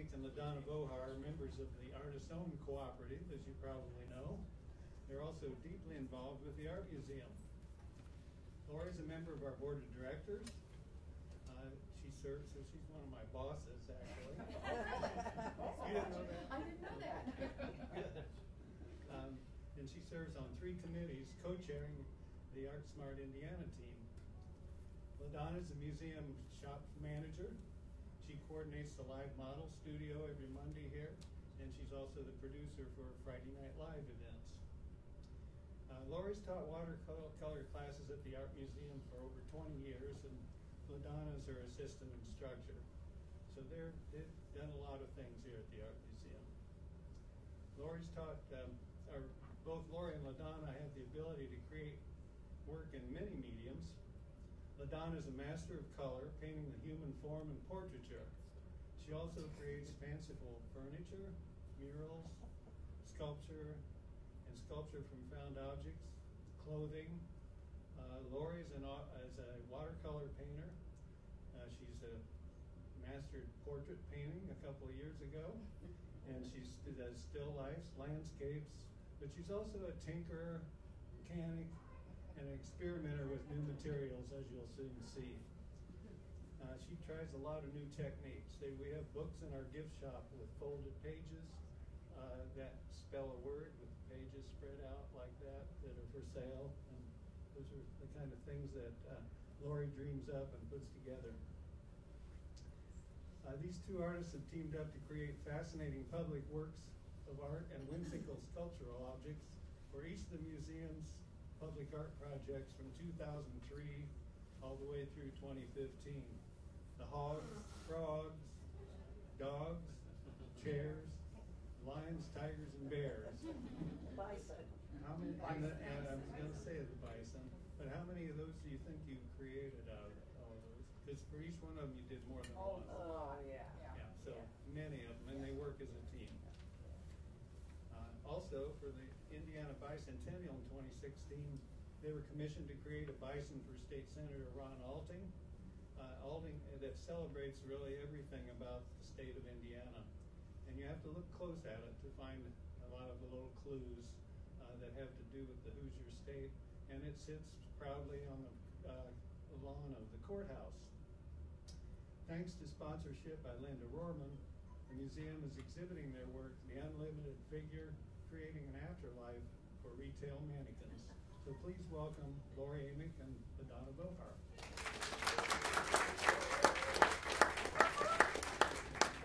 And LaDonna Vohar are members of the Artist Owned Cooperative, as you probably know. They're also deeply involved with the Art Museum. Lorie's a member of our board of directors. Uh, she serves, so she's one of my bosses, actually. You didn't know that? I didn't know that. Good. Um, and she serves on three committees, co-chairing the Art Smart Indiana team. LaDonna's the museum shop manager. She coordinates the live model studio every Monday here, and she's also the producer for Friday Night Live events. Uh, Lorie's taught watercolor classes at the Art Museum for over 20 years, and LaDonna's her assistant instructor. So they're, they've done a lot of things here at the Art Museum. Lorie's taught, um, or both Lorie and LaDonna have the ability to create work in many mediums. LaDonna is a master of color, painting the human form and portraiture. She also creates fanciful furniture, murals, sculpture, and sculpture from found objects, clothing. Uh, Lorie is, an, is a watercolor painter. Uh, she's a mastered portrait painting a couple of years ago, and she does still lifes, landscapes, but she's also a tinkerer, mechanic, an experimenter with new materials, as you'll soon see. Uh, she tries a lot of new techniques. They, we have books in our gift shop with folded pages uh, that spell a word with pages spread out like that that are for sale. And those are the kind of things that uh, Lorie dreams up and puts together. Uh, these two artists have teamed up to create fascinating public works of art and whimsical sculptural objects for each of the museum's public art projects from 2003 all the way through 2015. The hogs, frogs, dogs, chairs, lions, tigers, and bears. Bison. How many, and, the, and I was going to say the bison, but how many of those do you think you created out of all of those? Because for each one of them, you did more than Oh, one. oh, yeah. Yeah, so many of them, and they work as a team. Uh, also, for the Indiana Bicentennial in 2016, they were commissioned to create a bison for State Senator Ron Alting. Uh, Alting uh, that celebrates really everything about the state of Indiana, and you have to look close at it to find a lot of the little clues uh, that have to do with the Hoosier State. And it sits proudly on the uh, lawn of the courthouse. Thanks to sponsorship by Linda Rohrman, the museum is exhibiting their work, The Unlimited Figure, Creating an Afterlife for Retail Mannequins. So please welcome Lorie Amick and LaDonna Vohar.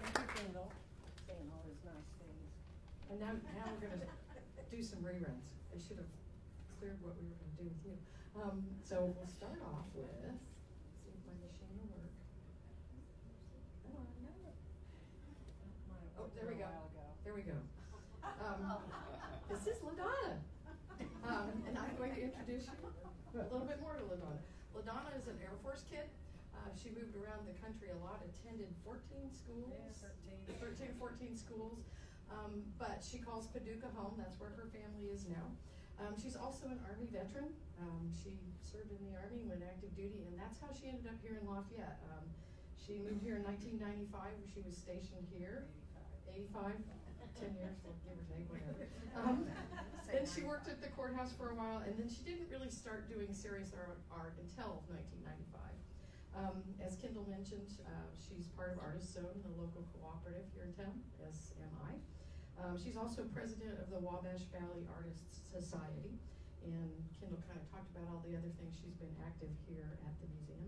Thank you, Kendall, saying all those nice things. And now, now we're gonna do some reruns. I should have cleared what we were gonna do with you. Um, so we'll start off with, see if my machine will work. Oh, I know it. Mine Oh, worked there we a go. while ago. There we go. Um, this is LaDonna. Um, and I'm going to introduce you a little bit more to LaDonna. LaDonna is an Air Force kid. Uh, she moved around the country a lot, attended 14 schools. Yeah, 13. 13, 14 schools. Um, but she calls Paducah home. That's where her family is now. Um, she's also an Army veteran. Um, she served in the Army, went active duty, and that's how she ended up here in Lafayette. Um, she moved here in 1995, where she was stationed here. 85, 10 years, give or take, whatever. Um, then she worked at the courthouse for a while, and then she didn't really start doing serious art, art until 1995. Um, as Kendall mentioned, uh, she's part of Artists Own, the local cooperative here in town, as am I. Um, she's also president of the Wabash Valley Artists Society, and Kendall kind of talked about all the other things she's been active here at the museum.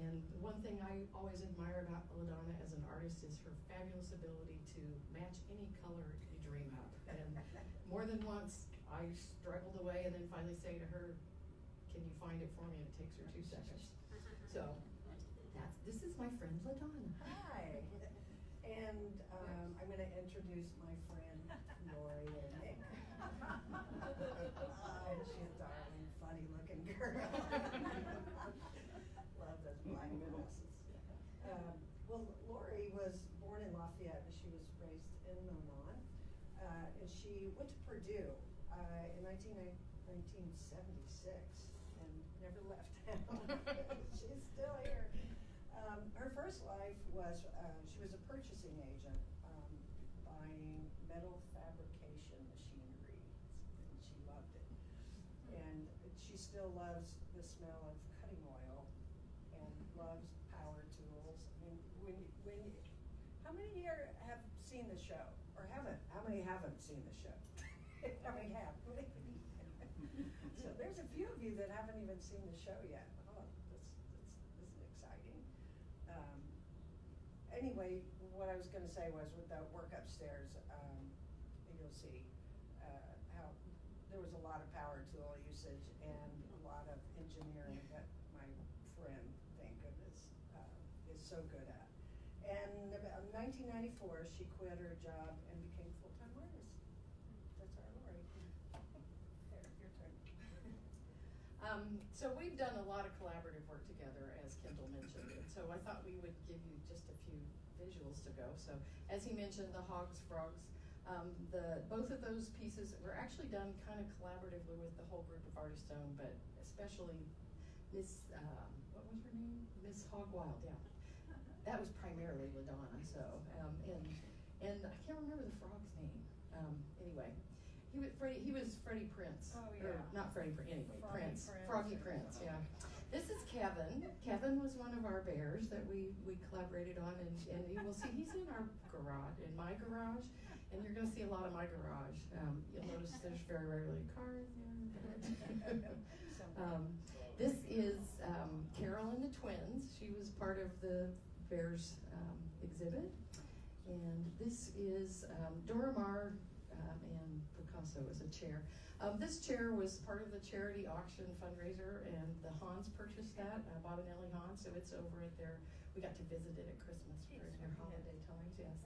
And the one thing I always admire about LaDonna as an artist is her fabulous ability to match any color you dream up. And more than once, I struggled away and then finally say to her, can you find it for me? And it takes her two seconds. So, this is my friend LaDonna. Hi. And um, I'm going to introduce my friend Lorie Amick. Uh, oh, she's a darling, funny looking girl. Love those blind glasses. Um, well, Lorie was born in Lafayette, but she was raised in Monon. Uh, and she went to Purdue uh, in 19, 1970, first life was, uh, she was a purchasing agent, um, buying metal fabrication machinery, and she loved it. And she still loves the smell of cutting oil and loves power tools. I mean, when, when, how many here have seen the show, or haven't? How many haven't seen the show? How many have? So there's a few of you that haven't even seen the show yet. Oh, this, this, this is exciting. Um, anyway, what I was gonna say was with the work upstairs, um, you'll see, uh, how there was a lot of power tool usage and a lot of engineering that my friend, thank goodness, uh, is so good at. And about nineteen ninety-four, she quit her job and became full-time artist. That's our Lorie. There, your turn. Um, so we've done a lot of collaborative work together, as Kendall mentioned, and so I thought we would give you just a few visuals to go. So, as he mentioned, the Hogs Frogs, um, the, both of those pieces were actually done kind of collaboratively with the whole group of artists Own, but especially Miss, um, what was her name? Miss Hogwild, yeah. That was primarily LaDonna, so, um, and, and I can't remember the frog's name. Um, anyway, he was Freddie, he was Freddie Prince. Oh, or. Not Freddie, Prince. anyway, Froggy Prince, Prince. Froggy Prince, yeah. This is Kevin. Kevin was one of our bears that we, we collaborated on, and, and you will see he's in our garage, in my garage, and you're gonna see a lot of my garage. Um, you'll notice there's very rarely a car in there. Um, this is, um, Carol and the twins. She was part of the Bears, um, exhibit. And this is, um, Dora Maar, um, and Picasso as a chair. Um, this chair was part of the charity auction fundraiser, and the Hans purchased that, uh, Bob and Ellie Hans, so it's over at their, we got to visit it at Christmas during their holiday times, yes.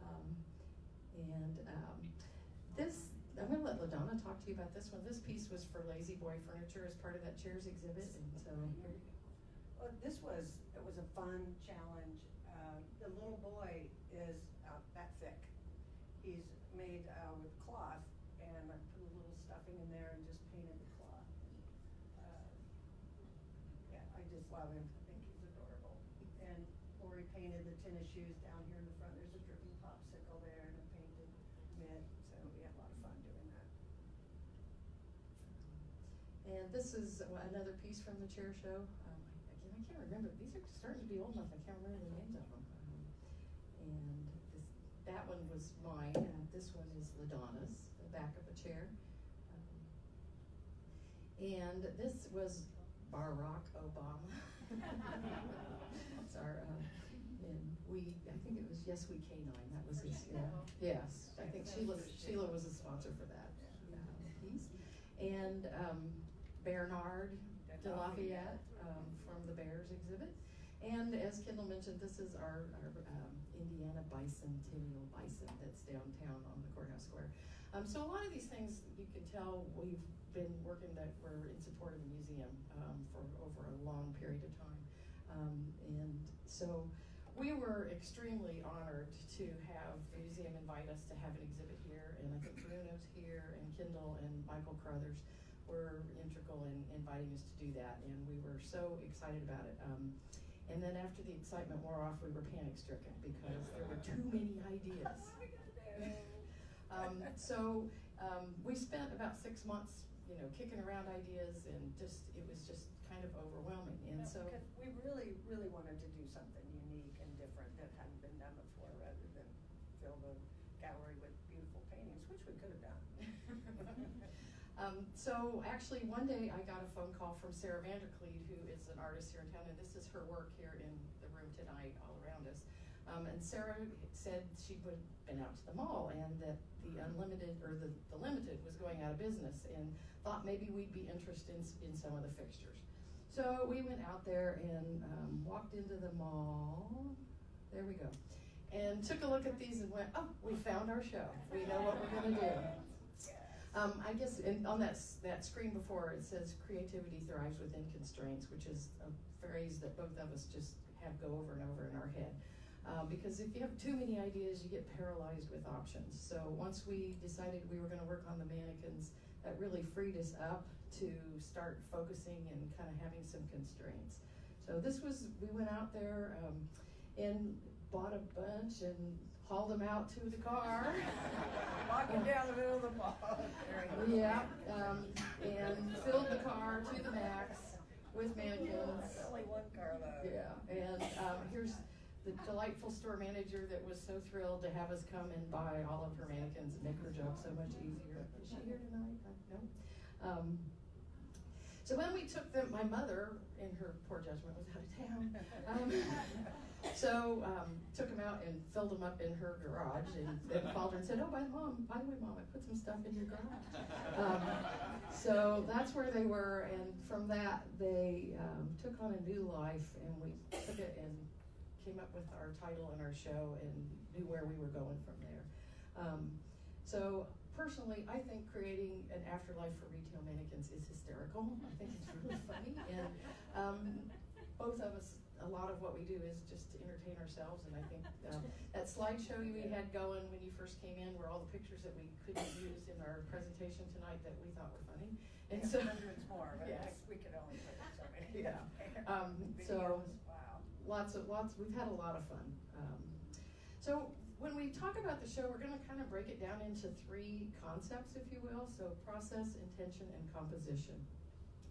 Um, and, um, this, I'm gonna let LaDonna talk to you about this one. This piece was for La-Z-Boy Furniture as part of that chairs exhibit, and so. Well, this was, it was a fun challenge. Uh, the little boy is uh, that thick. He's made uh, with cloth, and I put a little stuffing in there and just painted the cloth. Uh, Yeah, I just love him. I think he's adorable. And Lori painted the tennis shoes down here in the front. There's a dripping popsicle there and a painted mitt, so we had a lot of fun doing that. And this is another piece from the chair show. Um, again, I can't remember. These are starting to be old enough. I can't remember the names of them. Um, and this, that one was mine. And this one is LaDonna's, the back of a chair. Um, and this was Barack Obama. That's our, uh, and we, I think it was Yes We K9. That was his. Yeah. Yes, I think Sheila Sheila was a sponsor for that piece. And um, Bernard de Lafayette um, from the Bears exhibit. And as Kendall mentioned, this is our, our um, Indiana bicentennial bison that's downtown on the courthouse square. Um, so a lot of these things you can tell we've been working that we're in support of the museum um, for over a long period of time. Um, and so we were extremely honored to have the museum invite us to have an exhibit here. And I think Bruno's here and Kendall and Michael Crothers were integral in inviting us to do that. And we were so excited about it. Um, and then after the excitement wore off, we were panic stricken because there were too many ideas. Um, so um, we spent about six months, you know, kicking around ideas, and just it was just kind of overwhelming. And so we really, really wanted to do something unique and different that hadn't been done before, rather than fill the gallery with beautiful paintings, which we could have done. Um, so actually, one day I got a phone call from Sarah Vandercleed, who is an artist here in town, and this is her work here in the room tonight, all around us. Um, and Sarah said she'd been been out to the mall and that the unlimited or the, the limited was going out of business, and thought maybe we'd be interested in, in some of the fixtures. So we went out there and um, walked into the mall. There we go. And took a look at these and went, oh, we found our show. We know what we're going to do. Um, I guess in, on that that screen before it says creativity thrives within constraints, which is a phrase that both of us just have go over and over in our head. Um, because if you have too many ideas, you get paralyzed with options. So once we decided we were going to work on the mannequins, that really freed us up to start focusing and kind of having some constraints. So this was we went out there, um, and bought a bunch and hauled them out to the car. Walking down the middle of the mall. Yeah, um, and filled the car to the max with mannequins. Only one car though. Yeah, and um, here's the delightful store manager that was so thrilled to have us come and buy all of her mannequins and make her job so much easier. Is she here tonight? No. Um, so when we took them, my mother, in her poor judgment, was out of town. Um, so um, took them out and filled them up in her garage, and then called her and said, "Oh, by the mom, by the way, mom, I put some stuff in your garage." Um, so that's where they were, and from that they um, took on a new life, and we took it and came up with our title and our show, and knew where we were going from there. Um, so personally, I think creating an afterlife for retail mannequins is hysterical. I think it's really funny, and um, both of us, a lot of what we do is just to entertain ourselves. And I think um, that slideshow you had going when you first came in were all the pictures that we couldn't use in our presentation tonight that we thought were funny. And so Hundreds more, but Yes. we could only put so many. Yeah. Um, so- wow. lots of lots we've had a lot of fun um, so when we talk about the show we're going to kind of break it down into three concepts if you will so process intention and composition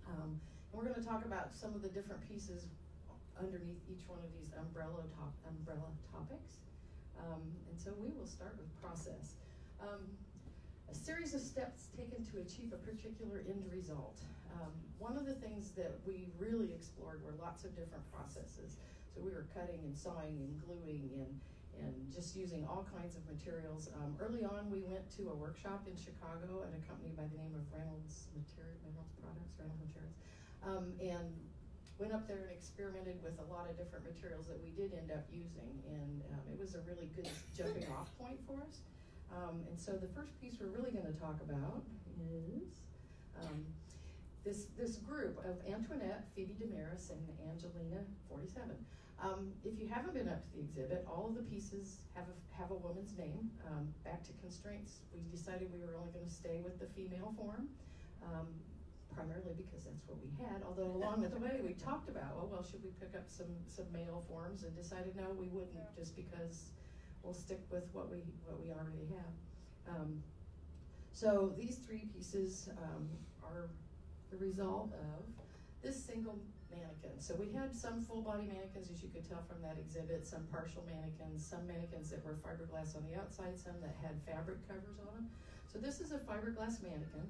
um, and we're going to talk about some of the different pieces underneath each one of these umbrella top umbrella topics um, and so we will start with process um, a series of steps taken to achieve a particular end result. Um, one of the things that we really explored were lots of different processes. So we were cutting and sawing and gluing and, and just using all kinds of materials. Um, early on, we went to a workshop in Chicago at a company by the name of Reynolds Material, Reynolds Products, Reynolds Materials, um, and went up there and experimented with a lot of different materials that we did end up using. And um, it was a really good jumping off point for us. Um, and so the first piece we're really going to talk about is um, this this group of Antoinette, Phoebe Damaris, and Angelina, 47. Um, if you haven't been up to the exhibit, all of the pieces have a, have a woman's name. Um, back to constraints, we decided we were only going to stay with the female form. Um, primarily because that's what we had. Although along the way we talked about, well, well, should we pick up some some male forms? And decided no, we wouldn't, just because we'll stick with what we what we already have. Um, so these three pieces um, are the result of this single mannequin. So we had some full body mannequins, as you could tell from that exhibit, some partial mannequins, some mannequins that were fiberglass on the outside, some that had fabric covers on them. So this is a fiberglass mannequin.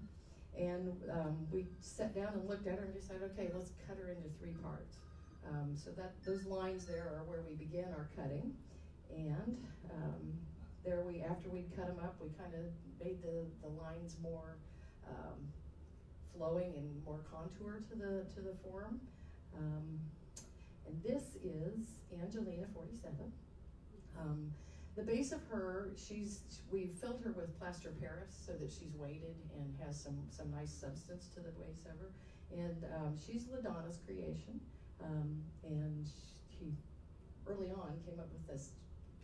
And um, we sat down and looked at her and decided, okay, let's cut her into three parts. Um, so that those lines there are where we began our cutting, and um, there we after we'd cut them up, we kind of made the, the lines more um, flowing and more contour to the to the form. Um, and this is Angelina 47. Um, the base of her, she's we filled her with plaster Paris so that she's weighted and has some some nice substance to the base of her. And um, she's LaDonna's creation. Um, and she early on came up with this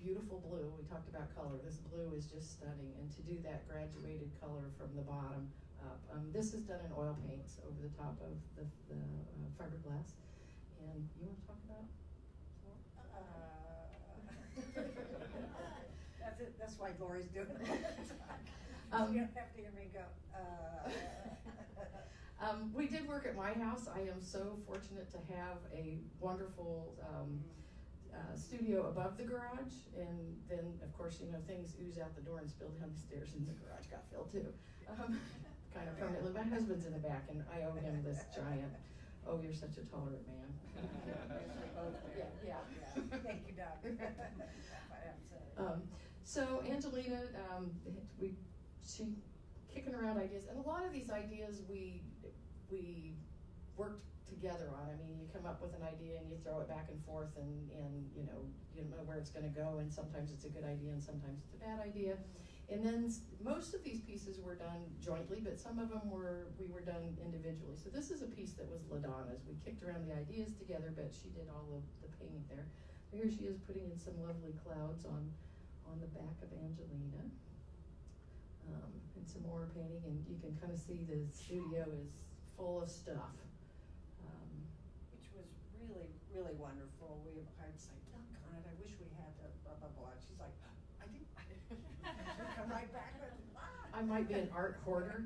beautiful blue. We talked about color. This blue is just stunning. And to do that graduated color from the bottom up. Um, this is done in oil paints over the top of the, the uh, fiberglass. And you want to talk about? Uh, That's it, that's why Lorie's doing it. Um, You don't have to hear me go, uh. Um, we did work at my house. I am so fortunate to have a wonderful um, uh, studio above the garage, and then of course you know things ooze out the door and spill down the stairs, and the garage got filled too, um, kind of permanently. My husband's in the back, and I owe him this giant. Oh, you're such a tolerant man. Yeah, yeah. Thank you, Doc. I have to say. Um, so Angelina, um, we she kicking around ideas, and a lot of these ideas we we worked together on. I mean, you come up with an idea and you throw it back and forth, and and you know you don't know where it's going to go, and sometimes it's a good idea, and sometimes it's a bad idea. And then most of these pieces were done jointly, but some of them were we were done individually. So this is a piece that was LaDonna's. We kicked around the ideas together, but she did all of the painting there. Here she is putting in some lovely clouds on on the back of Angelina. Um, and some more painting, and you can kind of see the studio is full of stuff. Um, Which was really, really wonderful. We, I'd say, doggone it, I wish we had the might be an art hoarder.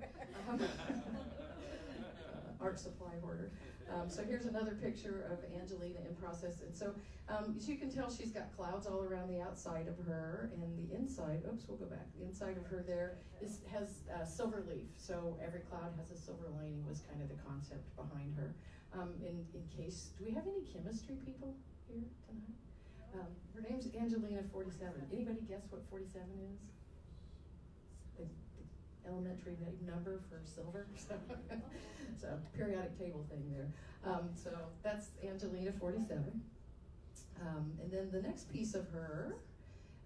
Um, art supply hoarder. Um, so here's another picture of Angelina in process. And so um, as you can tell, she's got clouds all around the outside of her, and the inside, oops, we'll go back. The inside of her there is, has uh, silver leaf. So every cloud has a silver lining, was kind of the concept behind her. Um, in, in case, do we have any chemistry people here tonight? Um, her name's Angelina 47. Anybody guess what 47 is? Elementary number for silver. a periodic table thing there. Um, so that's Angelina 47. Um, and then the next piece of her,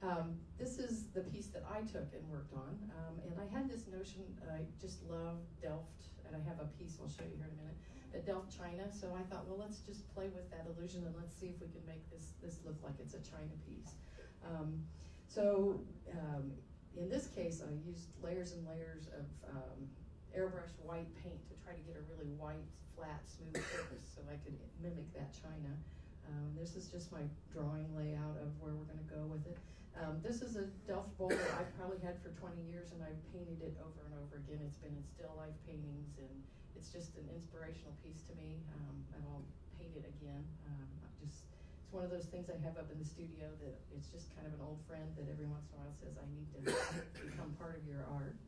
um, this is the piece that I took and worked on. Um, and I had this notion, I just love Delft, and I have a piece I'll show you here in a minute, at Delft, China. So I thought, well, let's just play with that illusion and let's see if we can make this, this look like it's a China piece. Um, so um, in this case, I used layers and layers of um, airbrush white paint to try to get a really white, flat, smooth surface so I could mimic that China. Um, this is just my drawing layout of where we're going to go with it. Um, this is a Delft bowl that I've probably had for 20 years, and I've painted it over and over again. It's been in still life paintings, and it's just an inspirational piece to me. Um, and I'll paint it again. Um, I just it's one of those things I have up in the studio that it's just kind of an old friend that every once in a while says I need to become part of your art.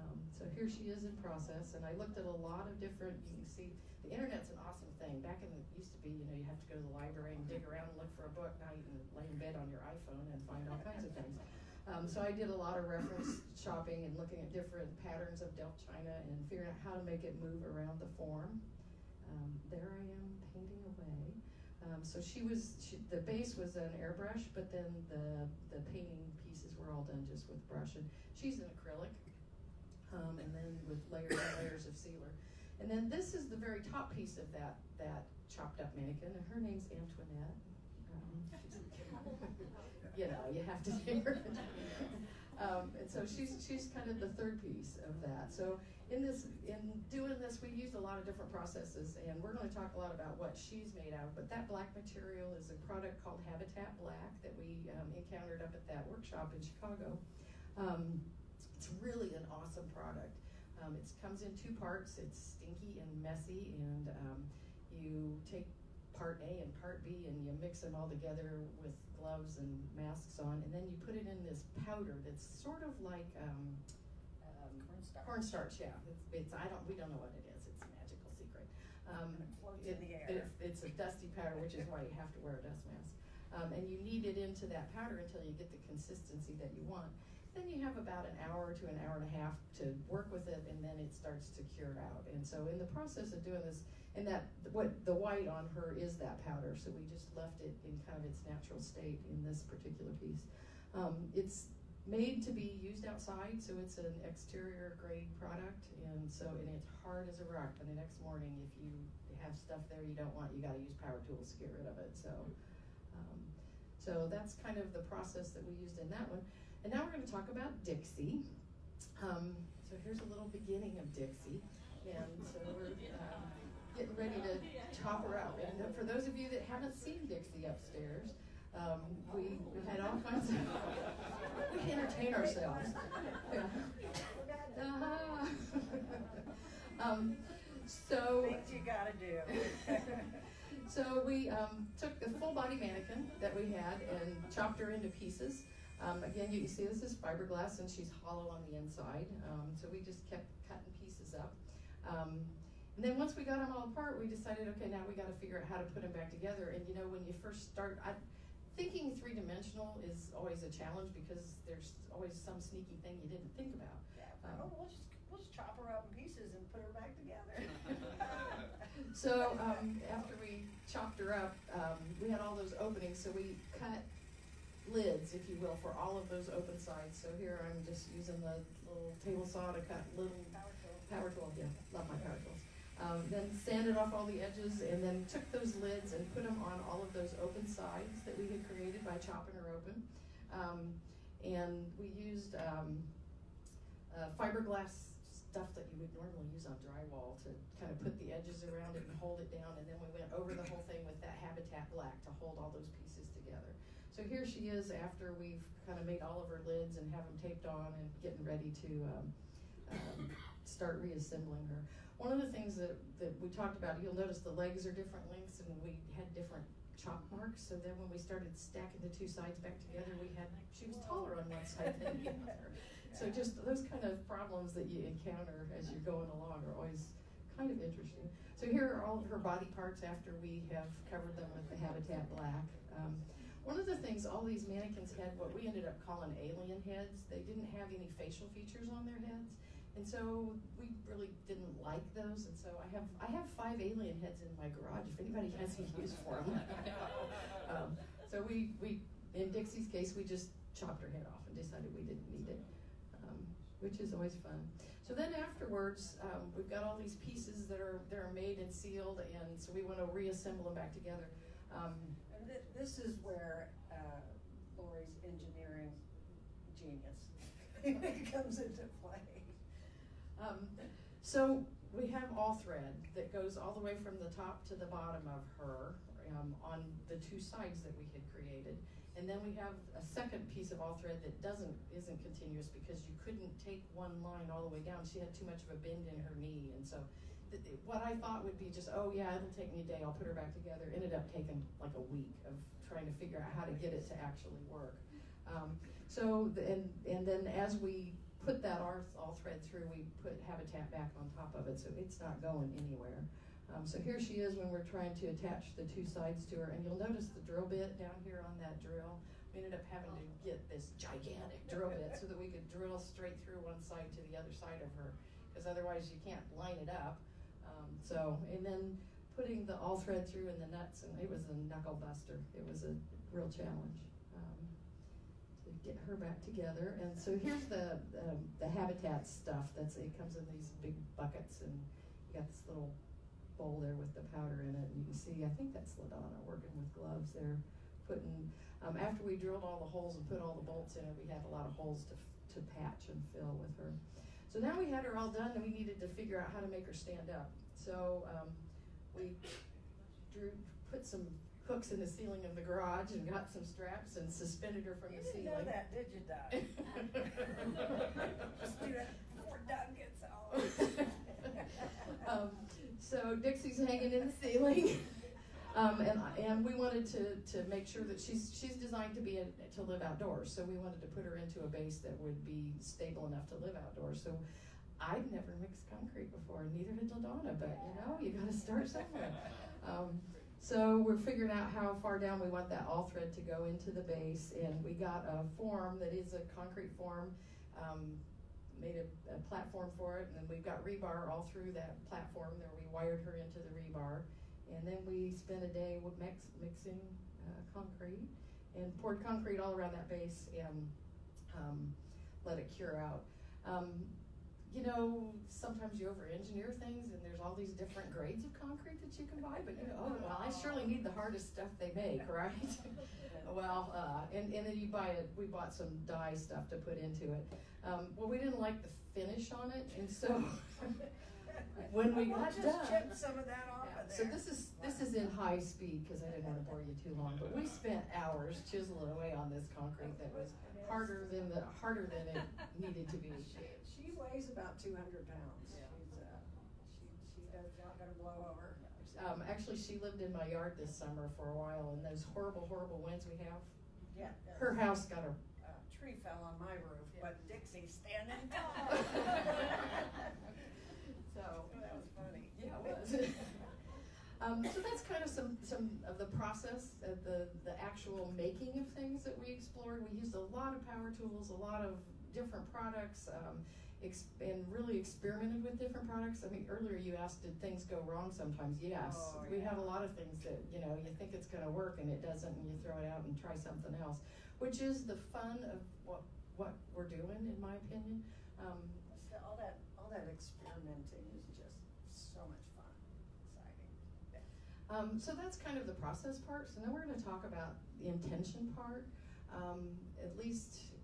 Um, so here she is in process, and I looked at a lot of different. You can see the internet's an awesome thing. Back in the used to be, you know, you have to go to the library and dig around and look for a book. Now you can lay in bed on your iPhone and find all kinds of things. Um, so I did a lot of reference shopping and looking at different patterns of Delft China and figuring out how to make it move around the form. Um, there I am painting away. Um, so she was, she, the base was an airbrush, but then the, the painting pieces were all done just with brush. And she's an acrylic, um, and then with layers and layers of sealer. And then this is the very top piece of that, that chopped up mannequin, and her name's Antoinette. Um, you know, you have to hear it. Um, and so she's she's kind of the third piece of that. So in this in doing this, we used a lot of different processes, and we're going to talk a lot about what she's made out of. But that black material is a product called Habitat Black that we um, encountered up at that workshop in Chicago. Um, it's really an awesome product. Um, it comes in two parts. It's stinky and messy, and um, you take part A and part B and you mix them all together with gloves and masks on, and then you put it in this powder that's sort of like um, um, Cornstarch. cornstarch. Yeah, it's, it's I don't we don't know what it is. It's a magical secret. Um, it floats it- in the air. it- it's a dusty powder, which is why you have to wear a dust mask. Um, and you knead it into that powder until you get the consistency that you want. Then you have about an hour to an hour and a half to work with it, and then it starts to cure out. And so, in the process of doing this, and that what the white on her is that powder, so we just left it in kind of its natural state in this particular piece. Um, it's made to be used outside, so it's an exterior grade product, and so and it's hard as a rock. And the next morning, if you have stuff there you don't want, you got to use power tools to get rid of it. So, um, so that's kind of the process that we used in that one. And now we're going to talk about Dixie. Um, so here's a little beginning of Dixie, and so we're um, getting ready to chop her up. And for those of you that haven't seen Dixie upstairs, um, we, we had all kinds of we entertain ourselves. Uh-huh. um, so Things you gotta do. so we um, took the full body mannequin that we had and chopped her into pieces. Um, again, you can see this is fiberglass and she's hollow on the inside. Um, so we just kept cutting pieces up. Um, and then once we got them all apart, we decided, okay, now we got to figure out how to put them back together. And you know, when you first start, I, thinking three dimensional is always a challenge because there's always some sneaky thing you didn't think about. Yeah, oh, we'll just, we'll just chop her up in pieces and put her back together. So um, after we chopped her up, um, we had all those openings, so we cut lids, if you will, for all of those open sides. So here I'm just using the little table saw to cut little Power tool. power tool. Yeah, love my power tools. Um, then sanded off all the edges, and then took those lids and put them on all of those open sides that we had created by chopping her open. Um, and we used um, uh, fiberglass stuff that you would normally use on drywall to kind of put the edges around it and hold it down. And then we went over the whole thing with that Habitat Black to hold all those pieces together. So here she is after we've kind of made all of her lids and have them taped on and getting ready to um, um, start reassembling her. One of the things that, that we talked about, you'll notice the legs are different lengths and we had different chalk marks. So then when we started stacking the two sides back together, we had, she was taller on one side than the other. So just those kind of problems that you encounter as you're going along are always kind of interesting. So here are all of her body parts after we have covered them with the Habitat Black. Um, one of the things, all these mannequins had what we ended up calling alien heads. They didn't have any facial features on their heads. And so we really didn't like those, and so I have I have five alien heads in my garage. If anybody has any use for them, let me know. Um, so we we in Dixie's case we just chopped her head off and decided we didn't need it, um, which is always fun. So then afterwards, um, we've got all these pieces that are that are made and sealed, and so we want to reassemble them back together. Um, And thi- this is where uh, Lorie's engineering genius comes into play. Um, so we have all thread that goes all the way from the top to the bottom of her um, on the two sides that we had created. And then we have a second piece of all thread that doesn't isn't continuous because you couldn't take one line all the way down. She had too much of a bend in her knee, and so what I thought would be just oh yeah it'll take me a day I'll put her back together ended up taking like a week of trying to figure out how to get it to actually work. Um, so and and then as we put that all, all thread through, we put Habitat back on top of it, so it's not going anywhere. Um, so here she is when we're trying to attach the two sides to her, and you'll notice the drill bit down here on that drill. We ended up having to get this gigantic drill bit so that we could drill straight through one side to the other side of her, because otherwise you can't line it up. Um, so, and then putting the all thread through in the nuts, and it was a knuckle buster. It was a real challenge. Get her back together. And so here's the um, the habitat stuff. That's it comes in these big buckets, and you got this little bowl there with the powder in it. And you can see, I think that's LaDonna working with gloves there, putting. Um, after we drilled all the holes and put all the bolts in it, we had a lot of holes to to patch and fill with her. So now we had her all done, and we needed to figure out how to make her stand up. So um, we drew, put some hooks in the ceiling of the garage and got some straps and suspended her from You the didn't ceiling. know that, did you, Doug? Just do that before Doug gets home. um, so Dixie's hanging in the ceiling. Um, and, and we wanted to, to make sure that she's, she's designed to be, a, to live outdoors. So we wanted to put her into a base that would be stable enough to live outdoors. So I'd never mixed concrete before, neither had LaDonna, but you know, you gotta start somewhere. Um, so we're figuring out how far down we want that all thread to go into the base, and we got a form that is a concrete form, um, made a, a platform for it, and then we've got rebar all through that platform. There, we wired her into the rebar, and then we spent a day with mix, mixing uh, concrete and poured concrete all around that base and um, let it cure out. Um, you know, sometimes you over engineer things and there's all these different grades of concrete that you can buy, but you know, oh, well, I surely need the hardest stuff they make, right? well, uh, and, and then you buy it, we bought some dye stuff to put into it. Um, well, we didn't like the finish on it, and so when we Well, got just done. some of that off Yeah, of So this is, this is in high speed, cause I didn't wanna bore you too long, but we spent hours chiseling away on this concrete that was harder than the, harder than it needed to be. She, weighs about two hundred pounds. Yeah. She's, uh, she, she does not gonna blow over. Um, actually, she lived in my yard this summer for a while, and those horrible, horrible winds we have, Yeah. her house got a, A tree fell on my roof, Yeah. but Dixie's standing tall. so. That was funny. Yeah, it was. Um, so that's kind of some, some of the process, uh, the, the actual making of things that we explored. We used a lot of power tools, a lot of different products, um, and really experimented with different products. I mean, earlier you asked, did things go wrong sometimes? Yes. Oh, We yeah. have a lot of things that, you know, you think it's gonna work and it doesn't, and you throw it out and try something else, which is the fun of what, what we're doing, in my opinion. Um, So all that, all that experimenting is just so much fun, exciting. Um, so that's kind of the process part. So now we're going to talk about the intention part. Um, at least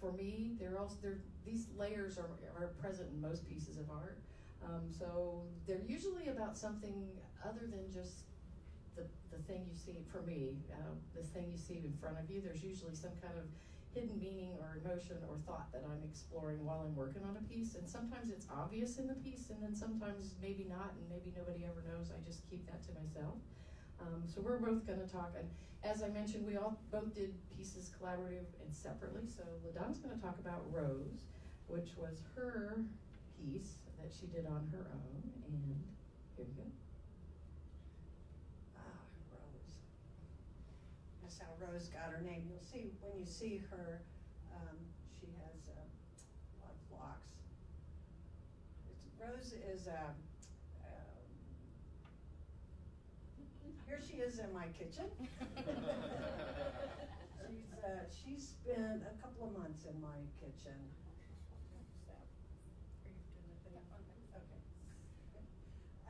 for me, they're also they're, these layers are, are present in most pieces of art. Um, so they're usually about something other than just the, the thing you see. For me, uh, the thing you see in front of you. There's usually some kind of hidden meaning or emotion or thought that I'm exploring while I'm working on a piece. And sometimes it's obvious in the piece, and then sometimes maybe not, and maybe nobody ever knows. I just keep that to myself. Um, so we're both going to talk, and as I mentioned, we all both did pieces collaborative and separately. So LaDonna's going to talk about Rose, which was her piece that she did on her own, and here you go. Ah, Rose. That's how Rose got her name. You'll see, when you see her, um, she has uh, a lot of locks. It's, Rose is, um, um, here she is in my kitchen. She's, uh, she spent a couple of months in my kitchen. Okay.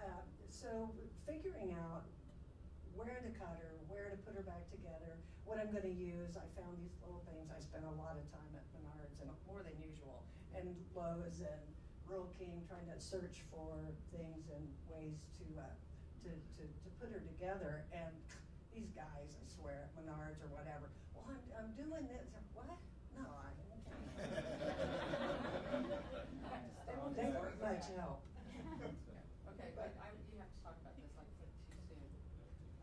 Uh, so figuring out where to cut her, where to put her back together, what I'm gonna use, I found these little things, I spent a lot of time at Menards and more than usual, and Lowe's and Rural King, trying to search for things and ways to, uh, to, to, to put her together, and these guys, I swear, at Menards or whatever, well, I'm, I'm doing this, what? No, I, they won't, they weren't much help. Okay, but I, you have to talk about this like too soon.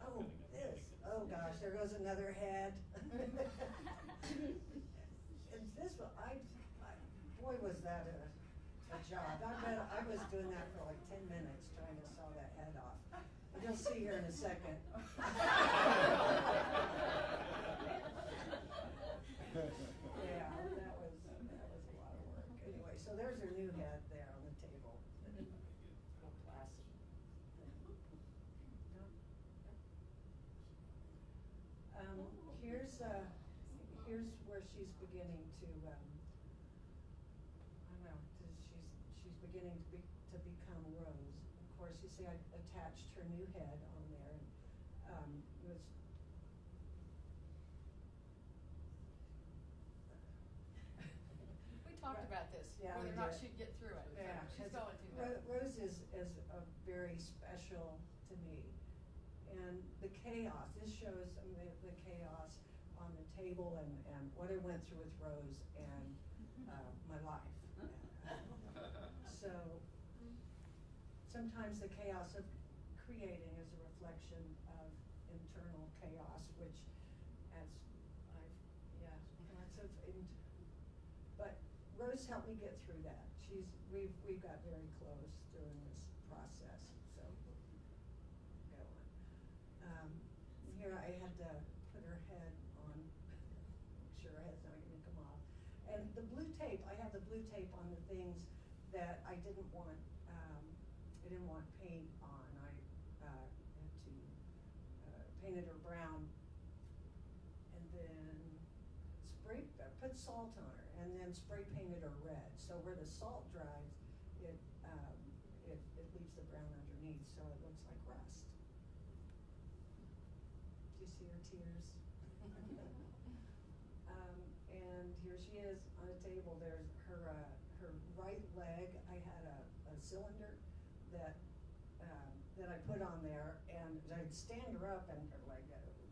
Oh, this, oh gosh, there goes another head. And this one, I, I, boy, was that a, a job. I bet, I was doing that for like ten minutes trying to saw that head off. And You'll see here in a second. Yeah, that was, that was a lot of work. Anyway, so there's her new head there on the table. Plastic. Um, here's, uh, here's where she's beginning to, um, I don't know, she's, she's beginning to be, to become course, you see I attached her new head on there and, um, it was. We talked Right. about this, Yeah, whether we or not did. she'd get through it, Yeah, she's it's- going to. Ro- Rose is, is a very special to me. And the chaos, this shows the, the chaos on the table and, and what I went through with Rose and, uh, my life. So, sometimes the chaos of creating is a reflection of internal chaos, which as I've, yeah, lots of, in- but Rose helped me get through that. She's, we've, we've got very close during this process, so. Go on. Um, here I had to put her head on, make sure her head's not gonna come off. And the blue tape, I have the blue tape on the things that I didn't want, um, I didn't want paint on. I, uh, had to, uh, paint it her brown and then spray, uh, put salt on her, and then spray painted her red. So where the salt dries, it, um, it, it leaves the brown underneath, so it looks like rust. Do you see her tears? Um, and here she is on a table, there's her, uh, her right leg, I had a, a cylinder that, um, that I put on there, and I'd stand her up and her leg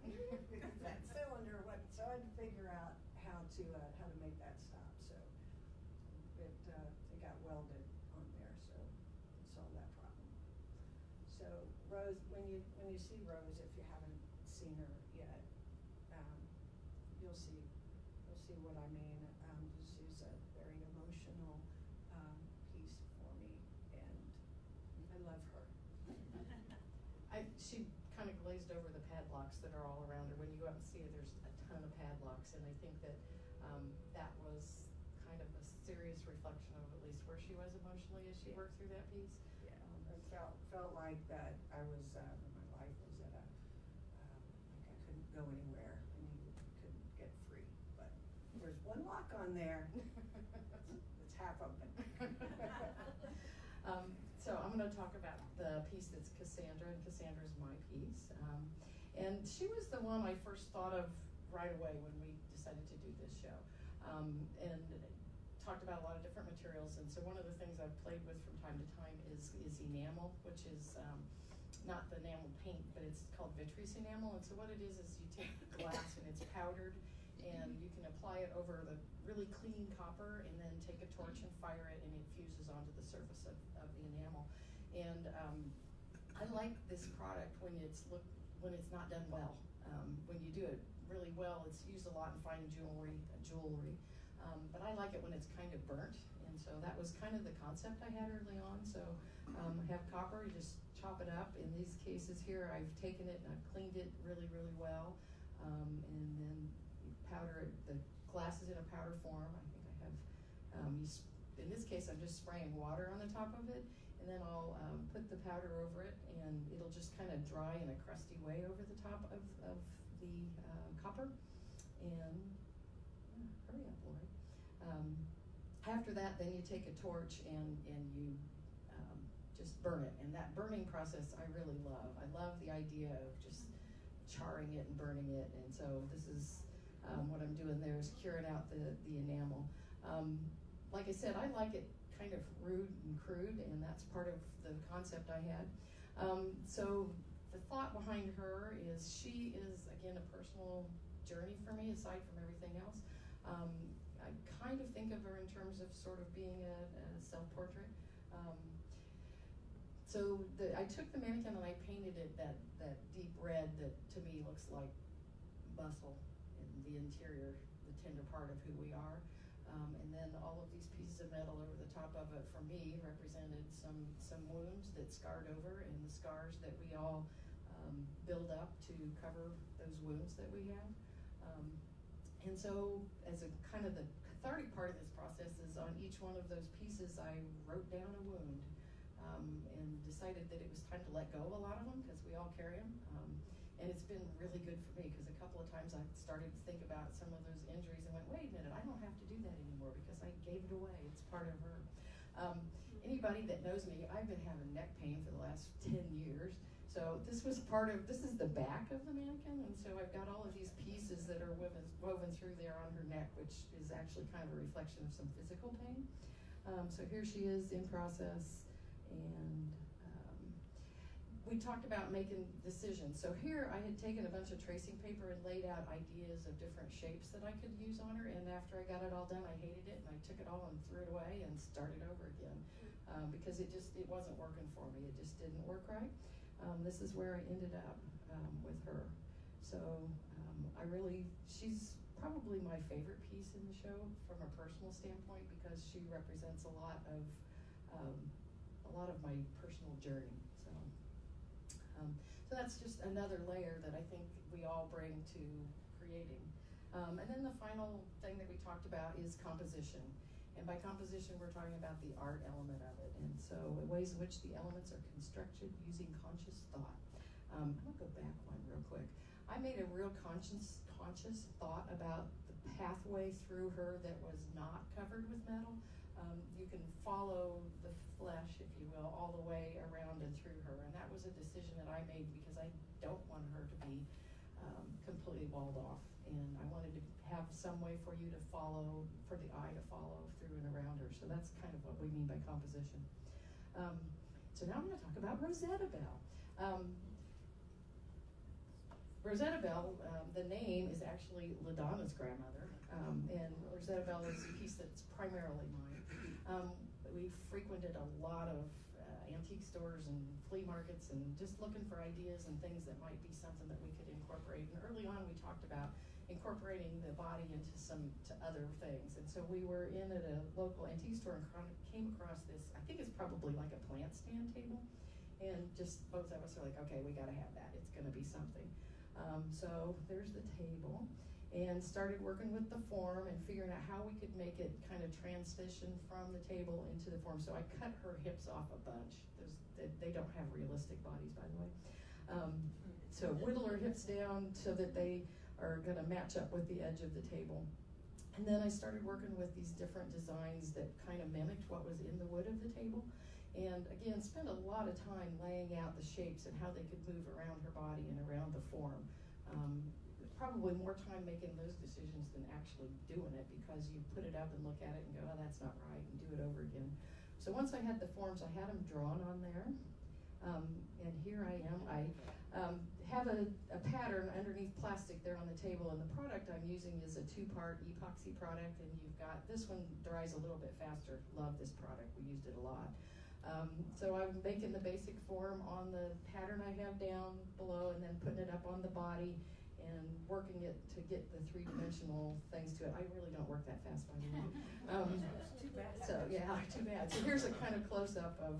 that cylinder went, so I had to figure out how to, uh, how to make that stop, so it, uh, it got welded on there, so it solved that problem. So Rose, when you, when you see Rose, if you haven't seen her yet, um, you'll see, you'll see what I mean. Um, she's a very emotional, um, piece for me, and I love her. I, she kind of glazed over the padlocks that are all around her. When you go out and see her, there's a ton of padlocks, and I think that um, that was kind of a serious reflection of at least where she was emotionally as she worked through that piece. Yeah, Um, I felt, felt like that I was, uh, my life was at a, um, like I couldn't go anywhere, I needed, couldn't get free, but there's one lock on there, it's half open. Um, so I'm gonna talk about the piece that's Cassandra, and Cassandra's my piece. Um, and she was the one I first thought of right away when we decided to do this show. Um, and talked about a lot of different materials, and so one of the things I've played with from time to time is, is enamel, which is, um, not the enamel paint, but it's called vitreous enamel, and so what it is, is you take glass and it's powdered, and you can apply it over the really clean copper and then take a torch and fire it and it fuses onto the surface of, of the enamel. And um, I like this product when it's look when it's not done well. Um, when you do it really well, it's used a lot in fine jewelry, jewelry. Um, but I like it when it's kind of burnt, and so that was kind of the concept I had early on. So um, I have copper, you just chop it up. In these cases here, I've taken it and I've cleaned it really, really well, um, and then powder it. The glass is in a powder form. I think I have. Um, in this case, I'm just spraying water on the top of it, and then I'll um, put the powder over it, and it'll just kind of dry in a crusty way over the top of, of the uh, copper. And yeah, hurry up, Lorie. Um, after that, then you take a torch and, and you um, just burn it. And that burning process I really love. I love the idea of just charring it and burning it. And so this is um, what I'm doing there is curing out the, the enamel. Um, like I said, I like it kind of rude and crude, and that's part of the concept I had. Um, so the thought behind her is she is again a personal journey for me, aside from everything else. Um, I kind of think of her in terms of sort of being a, a self-portrait. Um, so the, I took the mannequin and I painted it that, that deep red that to me looks like muscle in the interior, the tender part of who we are. Um, and then all of these pieces of metal over the top of it for me represented some, some wounds that scarred over and the scars that we all um, build up to cover those wounds that we have. And so, as a kind of the cathartic part of this process is on each one of those pieces, I wrote down a wound um, and decided that it was time to let go of a lot of them because we all carry them. Um, and it's been really good for me because a couple of times I started to think about some of those injuries and went, wait a minute, I don't have to do that anymore because I gave it away. It's part of her. Um, anybody that knows me, I've been having neck pain for the last 10 years. So this was part of, this is the back of the mannequin, and so I've got all of these pieces that are woven, woven through there on her neck, which is actually kind of a reflection of some physical pain. Um, so here she is in process, and um, we talked about making decisions. So here I had taken a bunch of tracing paper and laid out ideas of different shapes that I could use on her, and after I got it all done, I hated it, and I took it all and threw it away and started over again um, because it just it wasn't working for me. It just didn't work right. Um, this is where I ended up um, with her. So um, I really, she's probably my favorite piece in the show from a personal standpoint because she represents a lot of um, a lot of my personal journey. So um, so that's just another layer that I think we all bring to creating. Um, and then the final thing that we talked about is composition. And by composition, we're talking about the art element of it. And so, ways in which the elements are constructed using conscious thought. Um, I'm gonna go back one real quick. I made a real conscious, conscious thought about the pathway through her that was not covered with metal. Um, you can follow the flesh, if you will, all the way around and through her. And that was a decision that I made because I don't want her to be um, completely walled off. And I wanted to have some way for you to follow, for the eye to follow through and around her. So that's kind of what we mean by composition. Um, so now I'm going to talk about Rosetta Bell. Um, Rosetta Bell, um, the name is actually LaDonna's grandmother, um, and Rosetta Bell is a piece that's primarily mine. Um, we frequented a lot of uh, antique stores and flea markets and just looking for ideas and things that might be something that we could incorporate. And early on, we talked about incorporating the body into some to other things. And so we were in at a local antique store and came across this. I think it's probably like a plant stand table, and just both of us are like, okay, we got to have that. It's going to be something. Um, so there's the table, and started working with the form and figuring out how we could make it kind of transition from the table into the form. So I cut her hips off a bunch. Those, they, don't have realistic bodies, by the way. Um, so whittle her hips down so that they are going to match up with the edge of the table. And then I started working with these different designs that kind of mimicked what was in the wood of the table. And again, spent a lot of time laying out the shapes and how they could move around her body and around the form. Um, probably more time making those decisions than actually doing it because you put it up and look at it and go, oh, that's not right, and do it over again. So once I had the forms, I had them drawn on there. Um, and here I am. I um, have a, a pattern underneath plastic there on the table, and the product I'm using is a two-part epoxy product. And you've got this one dries a little bit faster. Love this product. We used it a lot. Um, so I'm making the basic form on the pattern I have down below, and then putting it up on the body and working it to get the three-dimensional things to it. I really don't work that fast, by the way. Um, Too bad. so yeah, too bad. So here's a kind of close up of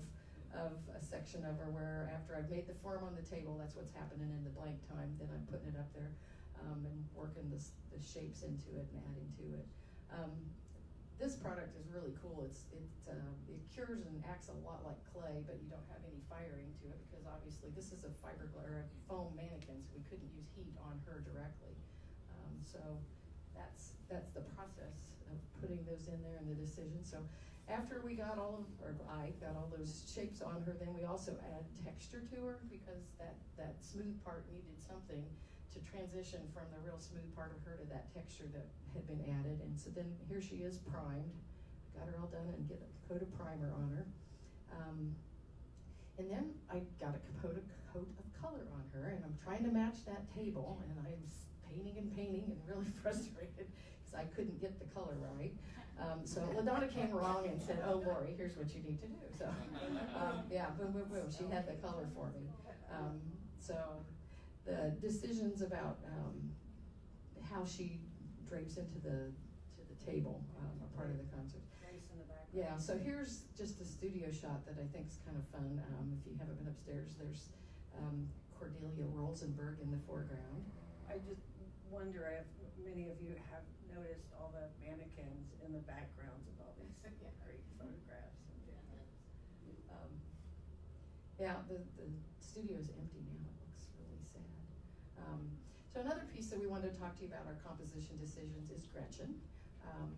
of a section of her where after I've made the form on the table, that's what's happening in the blank time. Then I'm putting it up there um, and working the the shapes into it and adding to it. Um, this product is really cool. It's it uh, it cures and acts a lot like clay, but you don't have any firing to it because obviously this is a fiberglass foam mannequin, so we couldn't use heat on her directly. Um, so that's that's the process of putting those in there and the decision. So after we got all of, or I got all those shapes on her, then we also add texture to her because that that smooth part needed something to transition from the real smooth part of her to that texture that had been added. And so then here she is primed. Got her all done and get a coat of primer on her. Um, and then I got a coat of, coat of color on her, and I'm trying to match that table, and I'm painting and painting and really frustrated because I couldn't get the color right. Um, so LaDonna came along and said, "Oh, Lorie, here's what you need to do." So, um, yeah, boom, boom, boom. She had the color for me. Um, so, the decisions about um, how she drapes into the to the table um, are part of the concert. Grace in the background. Yeah, so here's just a studio shot that I think is kind of fun. Um, if you haven't been upstairs, there's um, Cordelia Rosenberg in the foreground. I just wonder if many of you have noticed all the mannequins in the backgrounds of all these great photographs. Um, yeah, the, the is empty now. It looks really sad. Um, so another piece that we wanted to talk to you about our composition decisions is Gretchen. Um,